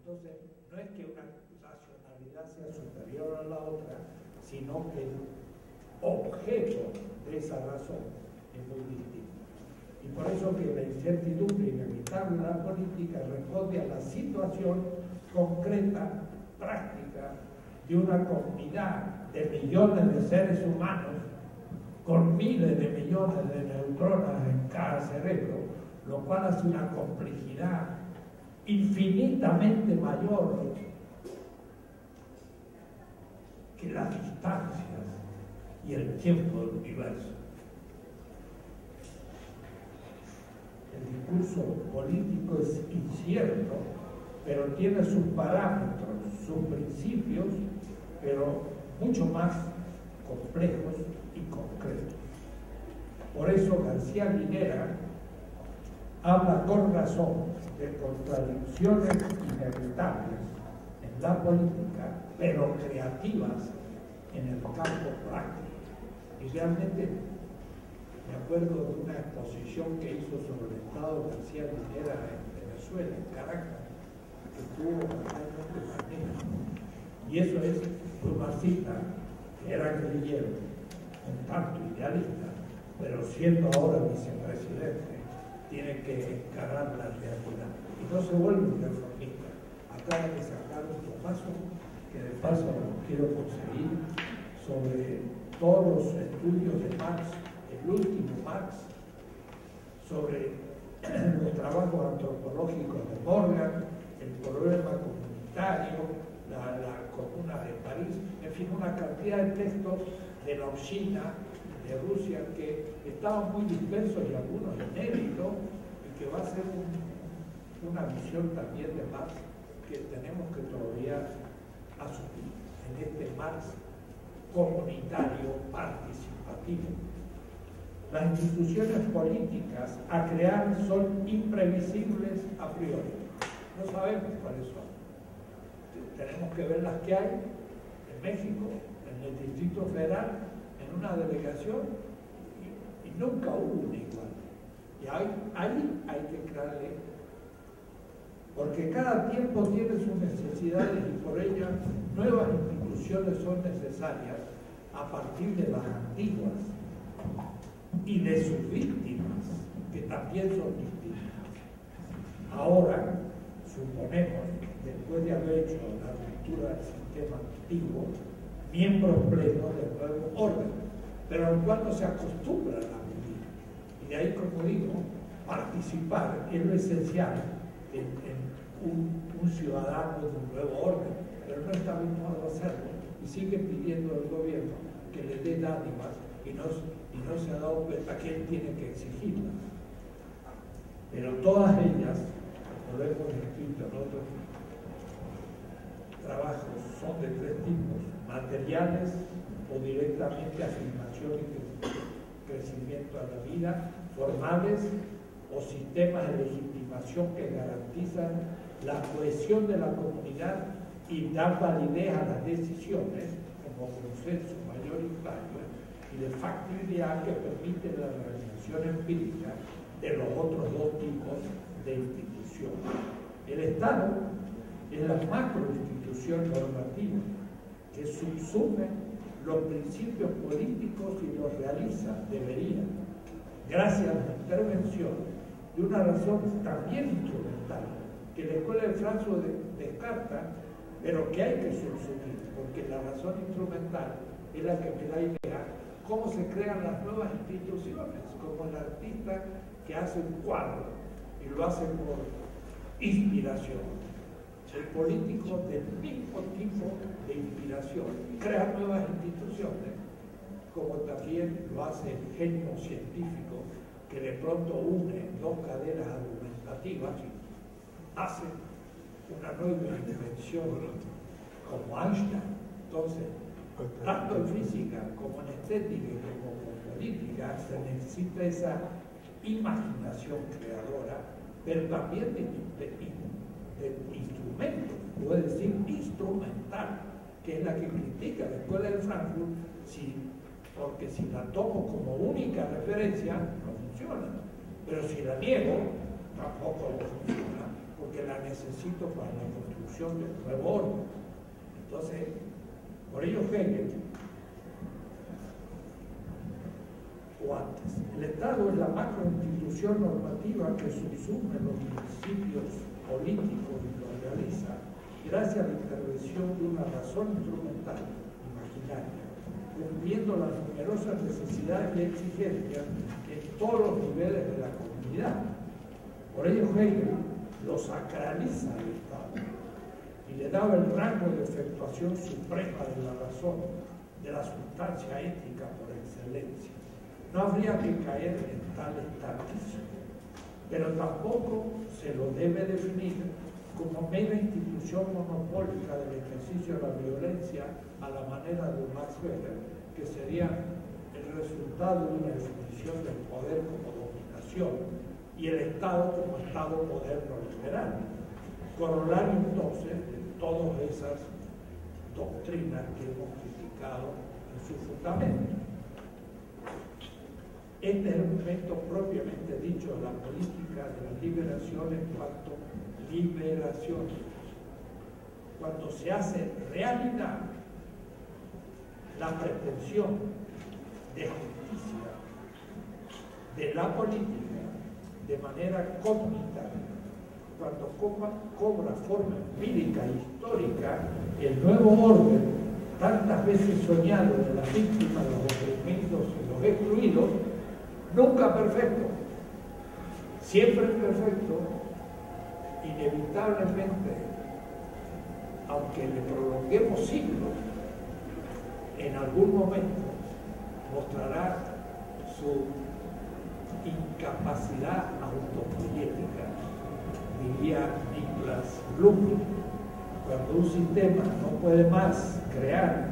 Entonces, no es que una racionalidad sea superior a la otra, sino que el objeto de esa razón es muy distinto. Y por eso que la incertidumbre inevitable de la política responde a la situación concreta, práctica, de una comunidad de millones de seres humanos con miles de millones de neutronas en cada cerebro, lo cual hace una complejidad infinitamente mayor que las distancias y el tiempo del universo. El discurso político es incierto, pero tiene sus parámetros, sus principios, pero mucho más complejos y concretos. Por eso García Linera habla con razón de contradicciones inevitables en la política, pero creativas en el campo práctico. Y realmente me acuerdo de una exposición que hizo sobre el Estado García Linera en Venezuela, en Caracas, que estuvo realmente magnífico. Y eso es un marxista que era guerrillero, un tanto idealista, pero siendo ahora vicepresidente, tiene que encarar la realidad. Y no se vuelve un reformista. Acaba de sacar un tomazo que de paso quiero conseguir sobre todos los estudios de Marx, el último Marx, sobre los trabajos antropológicos de Morgan, el problema comunitario, la, la comuna de París, en fin, una cantidad de textos de la China, de Rusia, que estaban muy dispersos y algunos inéditos, y que va a ser un- una visión también de Marx que tenemos que todavía asumir en este Marx comunitario participativo. Las instituciones políticas a crear son imprevisibles a priori. No sabemos cuáles son. Tenemos que ver las que hay en México, en el Distrito Federal, una delegación, y, nunca hubo una igual. Y ahí, ahí hay que crearle, porque cada tiempo tiene sus necesidades y por ellas nuevas instituciones son necesarias a partir de las antiguas y de sus víctimas, que también son distintas. Ahora, suponemos, después de haber hecho la ruptura del sistema antiguo, miembros plenos del nuevo orden, pero al cual no se acostumbran a vivir. Y de ahí, como digo, participar es lo esencial en, un ciudadano de un nuevo orden, pero no está habituado a hacerlo y sigue pidiendo al gobierno que le dé dádivas y no, y no se ha dado cuenta que él tiene que exigirlas. Pero todas ellas, como lo hemos escrito en otros trabajos, son de tres tipos, materiales o directamente afirmación y cre- crecimiento a la vida, formales o sistemas de legitimación que garantizan la cohesión de la comunidad y dan validez a las decisiones como consenso mayoritario y de factibilidad que permite la realización empírica de los otros dos tipos de instituciones. El Estado es la macroinstitución normativa que subsume los principios políticos y los realiza, debería, gracias a la intervención de una razón también instrumental, que la Escuela de Francia de- descarta, pero que hay que subsumir, porque la razón instrumental es la que me da idea cómo se crean las nuevas instituciones, como el artista que hace un cuadro y lo hace por inspiración. El político del mismo tipo de inspiración crea nuevas instituciones, como también lo hace el genio científico que de pronto une dos cadenas argumentativas y hace una nueva invención como Einstein. Entonces, tanto en física como en estética y como en política se necesita esa imaginación creadora, pero también de, de- de instrumentos, puede decir instrumental, que es la que critica la escuela de Frankfurt, si- porque si la tomo como única referencia, no funciona. Pero si la niego, tampoco funciona, porque la necesito para la construcción del nuevo orden. Entonces, por ello Hegel, o antes, el Estado es la macroinstitución normativa que subsume los principios políticos gracias a la intervención de una razón instrumental, imaginaria, cumpliendo las numerosas necesidades y exigencias en todos los niveles de la comunidad. Por ello Hegel lo sacraliza el Estado y le daba el rango de efectuación suprema de la razón, de la sustancia ética por excelencia. No habría que caer en tal estatismo, pero tampoco se lo debe definir como mera institución monopólica del ejercicio de la violencia a la manera de Max Weber, que sería el resultado de una definición del poder como dominación y el Estado como Estado moderno liberal. Corolario entonces de todas esas doctrinas que hemos criticado en su fundamento. Este es el momento propiamente dicho de la política de la liberación en cuanto liberación. Cuando se hace realidad la pretensión de justicia de la política de manera cósmica, cuando cobra forma empírica e histórica el nuevo orden tantas veces soñado de las víctimas, los oprimidos y los excluidos, nunca perfecto, siempre perfecto, inevitablemente, aunque le prolonguemos siglos, en algún momento mostrará su incapacidad autopoyética, diría Niklas Blum, cuando un sistema no puede más crear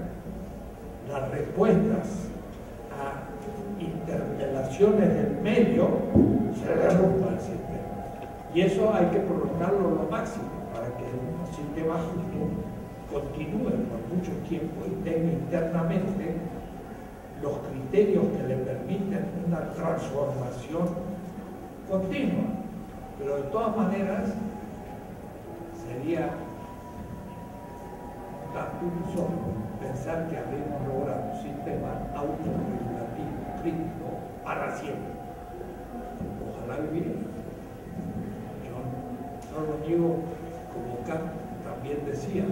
las respuestas a interpelaciones del medio, se derrumba el sistema. Y eso hay que prolongarlo lo máximo para que el sistema justo continúe por mucho tiempo y tenga internamente los criterios que le permiten una transformación continua. Pero de todas maneras sería tan pensar que habríamos logrado un sistema autorregulativo, crítico, para siempre. Ojalá viviera. No lo digo como Kant también decía,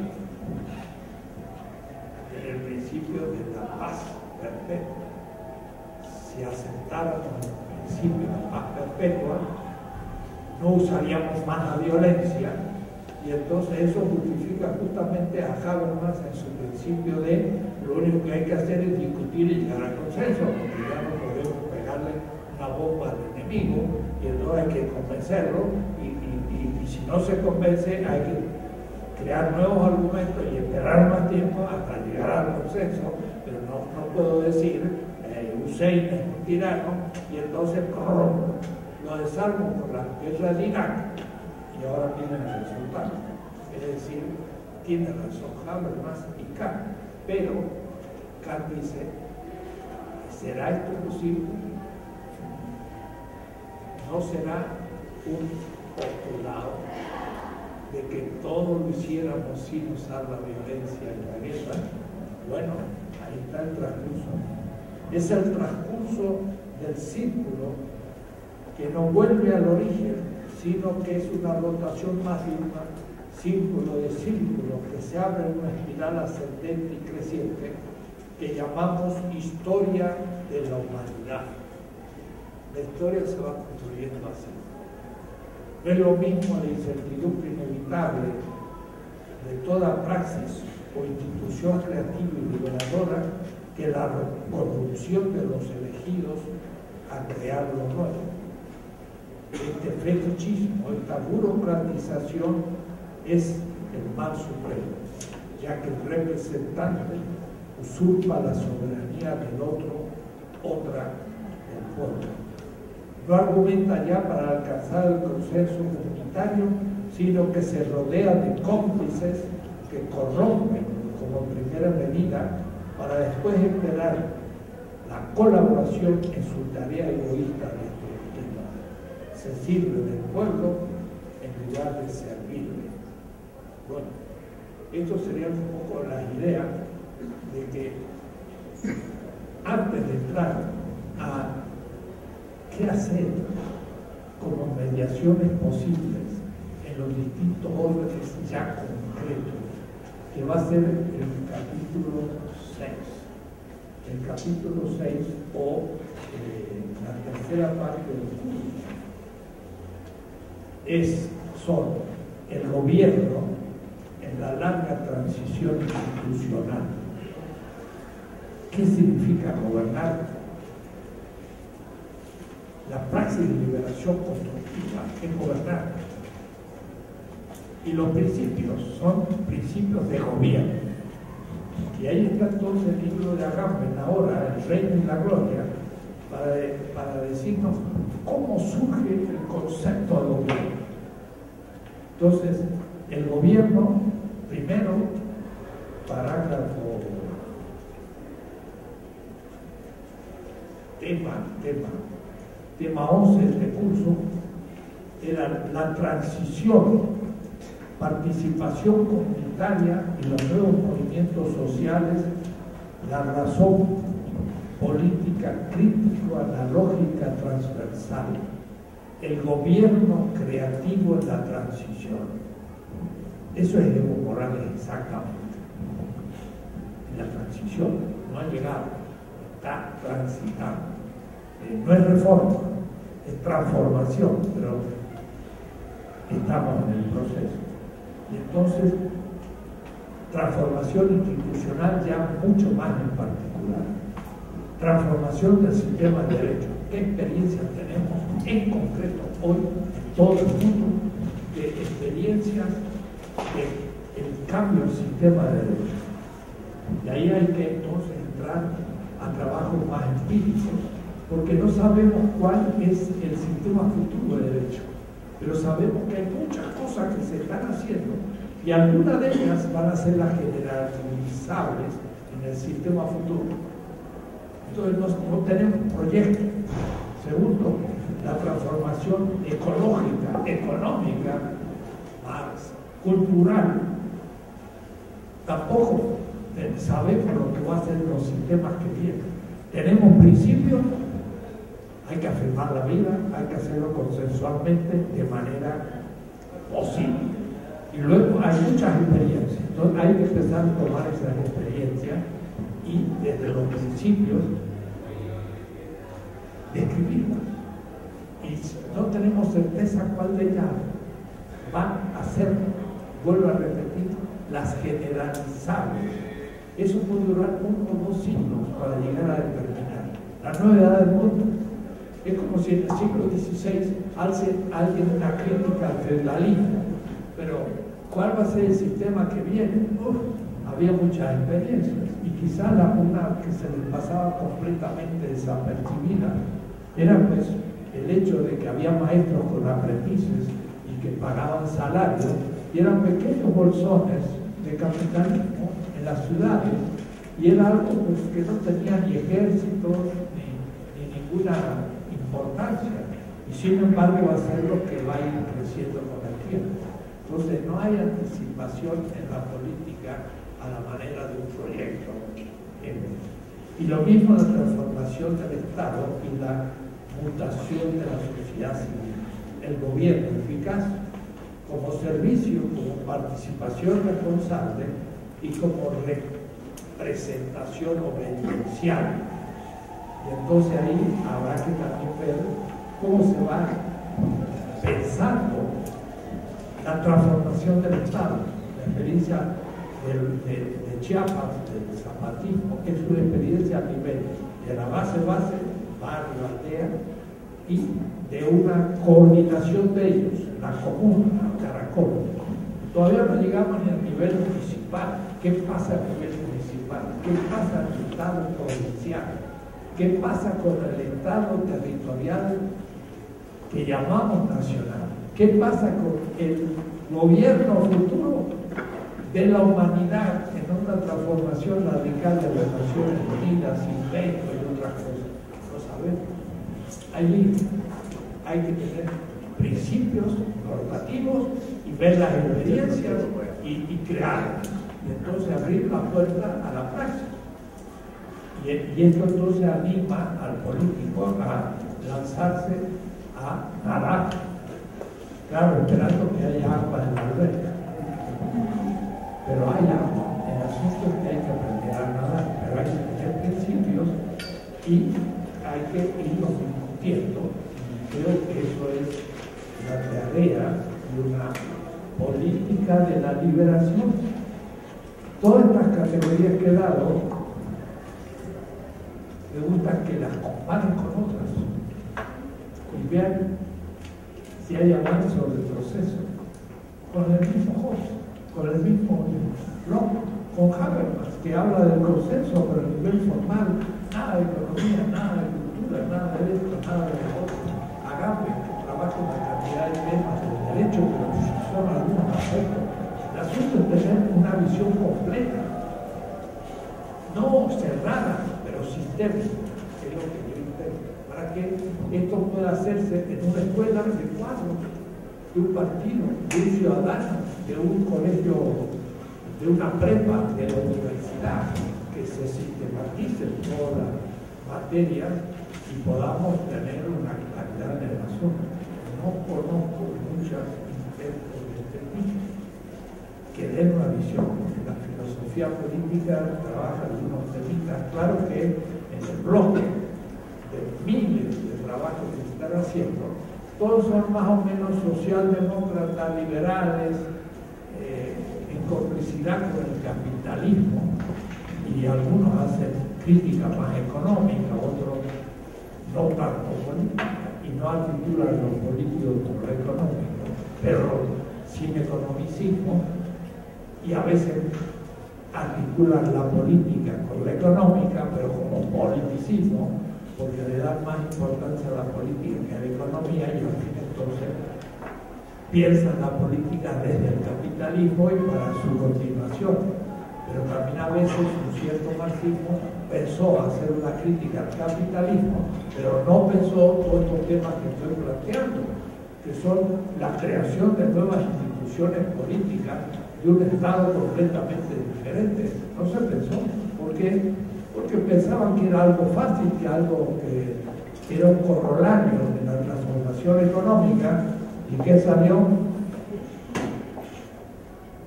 en el principio de la paz perpetua. Si aceptáramos el principio de la paz perpetua, no usaríamos más la violencia y entonces eso justifica justamente a Habermas en su principio de lo único que hay que hacer es discutir y llegar al consenso, porque ya no podemos pegarle una bomba al enemigo y entonces hay que convencerlo si no se convence hay que crear nuevos argumentos y esperar más tiempo hasta llegar al consenso, pero no, no puedo decir eh, Hussein es un tirano y entonces lo desarmo por la guerra de y ahora tiene el resultado. Es decir, tiene razón Habermas y Kant, pero Kant dice, ¿será esto posible? ¿No será un postulado de que todo lo hiciéramos sin usar la violencia y la guerra? Bueno, ahí está el transcurso. Es el transcurso del círculo que nos vuelve al origen sino que es una rotación más una círculo de círculo que se abre en una espiral ascendente y creciente que llamamos historia de la humanidad. La historia se va construyendo así. Es lo mismo la incertidumbre inevitable de toda praxis o institución creativa y liberadora que la corrupción de los elegidos a crear lo nuevo este fetichismo, esta burocratización es el mal supremo, ya que el representante usurpa la soberanía del otro, otra del pueblo. No argumenta ya para alcanzar el consenso comunitario, sino que se rodea de cómplices que corrompen como primera medida para después esperar la colaboración en su tarea egoísta de se sirve del pueblo en posibilidad de servirle. Bueno, esto sería un poco la idea de que antes de entrar a qué hacer como mediaciones posibles en los distintos órdenes ya concretos, que va a ser el capítulo 6. El capítulo 6 o eh, la tercera parte del curso es, son el gobierno en la larga transición institucional. ¿Qué significa gobernar? La praxis de liberación constructiva es gobernar. Y los principios son principios de gobierno. Y ahí está entonces el libro de Agamben ahora, El Reino y la Gloria, para, para decirnos cómo surge el concepto de gobierno. Entonces, el gobierno, primero, parágrafo, tema, tema, tema 11 de este curso, era la transición, participación comunitaria y los nuevos movimientos sociales, la razón política crítico-analógica transversal, el gobierno creativo en la transición. Eso es Evo Morales exactamente. La transición no ha llegado, está transitando. Eh, no es reforma, es transformación, pero estamos en el proceso. Y entonces, transformación institucional ya mucho más en particular. Transformación del sistema de derecho. ¿Qué experiencia tenemos en concreto hoy en todo el mundo de experiencias el cambio del sistema de derecho. Y ahí hay que entonces entrar a trabajos más empíricos, porque no sabemos cuál es el sistema futuro de derecho, pero sabemos que hay muchas cosas que se están haciendo y algunas de ellas van a ser las generalizables en el sistema futuro. Entonces no, no tenemos proyecto. Segundo, la transformación ecológica, económica, cultural, tampoco sabemos lo que va a ser los sistemas que vienen. Tenemos principios, hay que afirmar la vida, hay que hacerlo consensualmente de manera posible. Y luego hay muchas experiencias, entonces hay que empezar a tomar esas experiencias y desde los principios describirlas. Y no tenemos certeza cuál de ellas va a ser vuelvo a repetir, las generalizables. Eso puede durar uno o dos siglos para llegar a determinar. La nueva edad del mundo es como si en el siglo XVI hace alguien una crítica al feudalismo, pero ¿cuál va a ser el sistema que viene? había muchas experiencias. Y quizá la una que se les pasaba completamente desapercibida era pues el hecho de que había maestros con aprendices y que pagaban salarios. Y eran pequeños bolsones de capitalismo en las ciudades. Y era algo pues, que no tenía ni ejército ni, ninguna importancia y sin embargo va a ser lo que va a ir creciendo con el tiempo. Entonces no hay anticipación en la política a la manera de un proyecto. Y lo mismo la transformación del Estado y la mutación de la sociedad civil. El gobierno eficaz como servicio, como participación responsable y como representación obediencial. Y entonces ahí habrá que también ver cómo se va pensando la transformación del Estado. La experiencia de, Chiapas, del zapatismo, es una experiencia a nivel de la base base, barrio, aldea, y de una coordinación de ellos, la comuna, caracol. Todavía no llegamos ni al nivel municipal. ¿Qué pasa a nivel municipal? ¿Qué pasa el Estado provincial? ¿Qué pasa con el Estado territorial que llamamos nacional? ¿Qué pasa con el gobierno futuro de la humanidad en una transformación radical de las Naciones Unidas, invento y otras cosas? Lo sabemos. Hay hay que tener principios normativos y ver las experiencias y, y crearlas. Y entonces abrir la puerta a la praxis. Y, y esto entonces anima al político a lanzarse a nadar. Claro, esperando que haya agua en la alberca. Pero hay agua. El asunto es que hay que aprender a nadar, pero hay que tener principios y hay que irlos discutiendo. Creo que eso es la tarea de una política de la liberación. Todas estas categorías que he dado, me gusta que las comparen con otras y vean si hay avance o retroceso. Con el mismo Hobbes, con el mismo Locke, con Habermas, que habla del consenso pero a nivel formal, nada de economía, nada de cultura, nada de esto, nada de lo otro. Agape, trabaja una cantidad de temas del derecho, pero son algunos aspectos. El asunto es tener una visión completa, no cerrada, pero sistémica, que es lo que yo intento, para que esto pueda hacerse en una escuela de cuadros, de un partido, de un ciudadano, de un colegio, de una prepa, de la universidad, que se sistematicen todas las materias y podamos tener una claridad la zona. No conozco muchas intentos de este tipo que den una visión, filosofía política trabaja en unos temitas. Claro que en el bloque de miles de trabajos que se están haciendo, todos son más o menos socialdemócratas, liberales, eh, en complicidad con el capitalismo, y algunos hacen crítica más económica, otros no tanto política, y no articulan lo político con lo económico, pero sin economicismo, y a veces articulan la política con la económica, pero como politicismo, porque le dan más importancia a la política que a la economía y entonces piensan la política desde el capitalismo y para su continuación. Pero también a veces un cierto marxismo pensó hacer una crítica al capitalismo, pero no pensó todos estos temas que estoy planteando, que son la creación de nuevas instituciones políticas de un Estado completamente diferente. No se pensó. ¿Por qué? Porque pensaban que era algo fácil, que algo que era un corolario de la transformación económica y que salió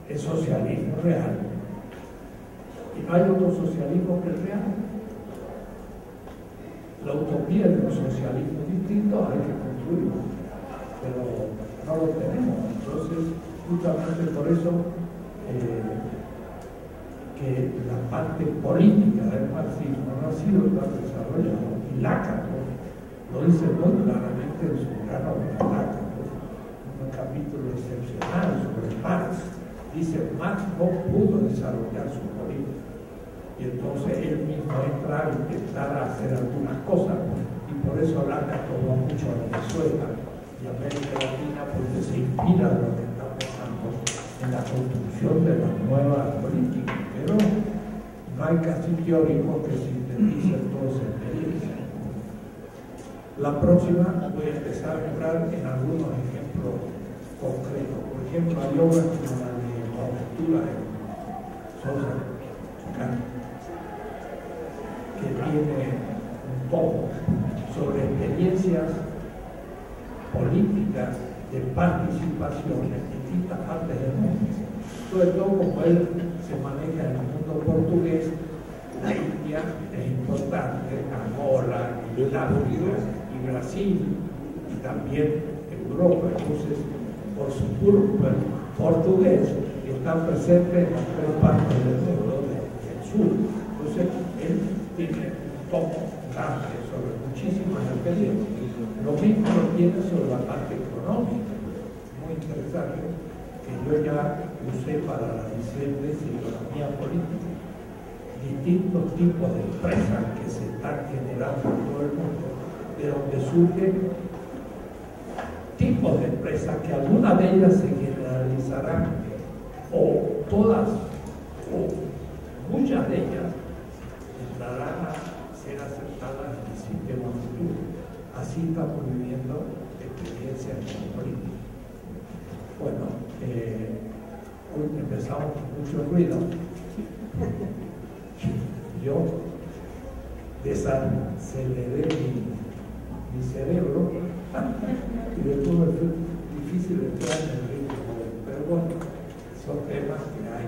el socialismo real. Y no hay otro socialismo que el real. La utopía de un socialismo distinto hay que construirlo, pero no lo tenemos. Entonces, justamente por eso que la parte política del marxismo no ha sido tan desarrollada. Y Lácato lo dice muy claramente en su gran obra Lácato, un capítulo excepcional sobre Marx. Dice, Marx no pudo desarrollar su política. Y entonces él mismo entra a intentar hacer algunas cosas. Y por eso Lácato va mucho a Venezuela y América Latina porque se inspira de lo que en la construcción de las nuevas políticas, pero no hay casi teóricos que sinteticen toda esa experiencia. La próxima voy a empezar a entrar en algunos ejemplos concretos. Por ejemplo, hay obras como la de la lectura de Sosa que tiene un poco sobre experiencias políticas de participación distintas partes del mundo. Sobre todo como él se maneja en el mundo portugués, la India es importante, Angola, África y Brasil, y también Europa. Entonces, por su puro portugués, están presentes en las partes del mundo del sur. Entonces, él tiene tomo grande sobre muchísimas experiencias. Lo mismo lo tiene sobre la parte económica, muy interesante, yo ya usé para la de economía política. Distintos tipos de empresas que se están generando en todo el mundo, de donde surgen tipos de empresas que algunas de ellas se generalizarán, o todas, o muchas de ellas entrarán a ser aceptadas en el sistema futuro. Así estamos viviendo experiencia como político. Bueno, eh, empezamos con mucho ruido. Yo desaceleré mi, mi cerebro y después fue difícil entrar en el ritmo. Pero bueno, son temas que hay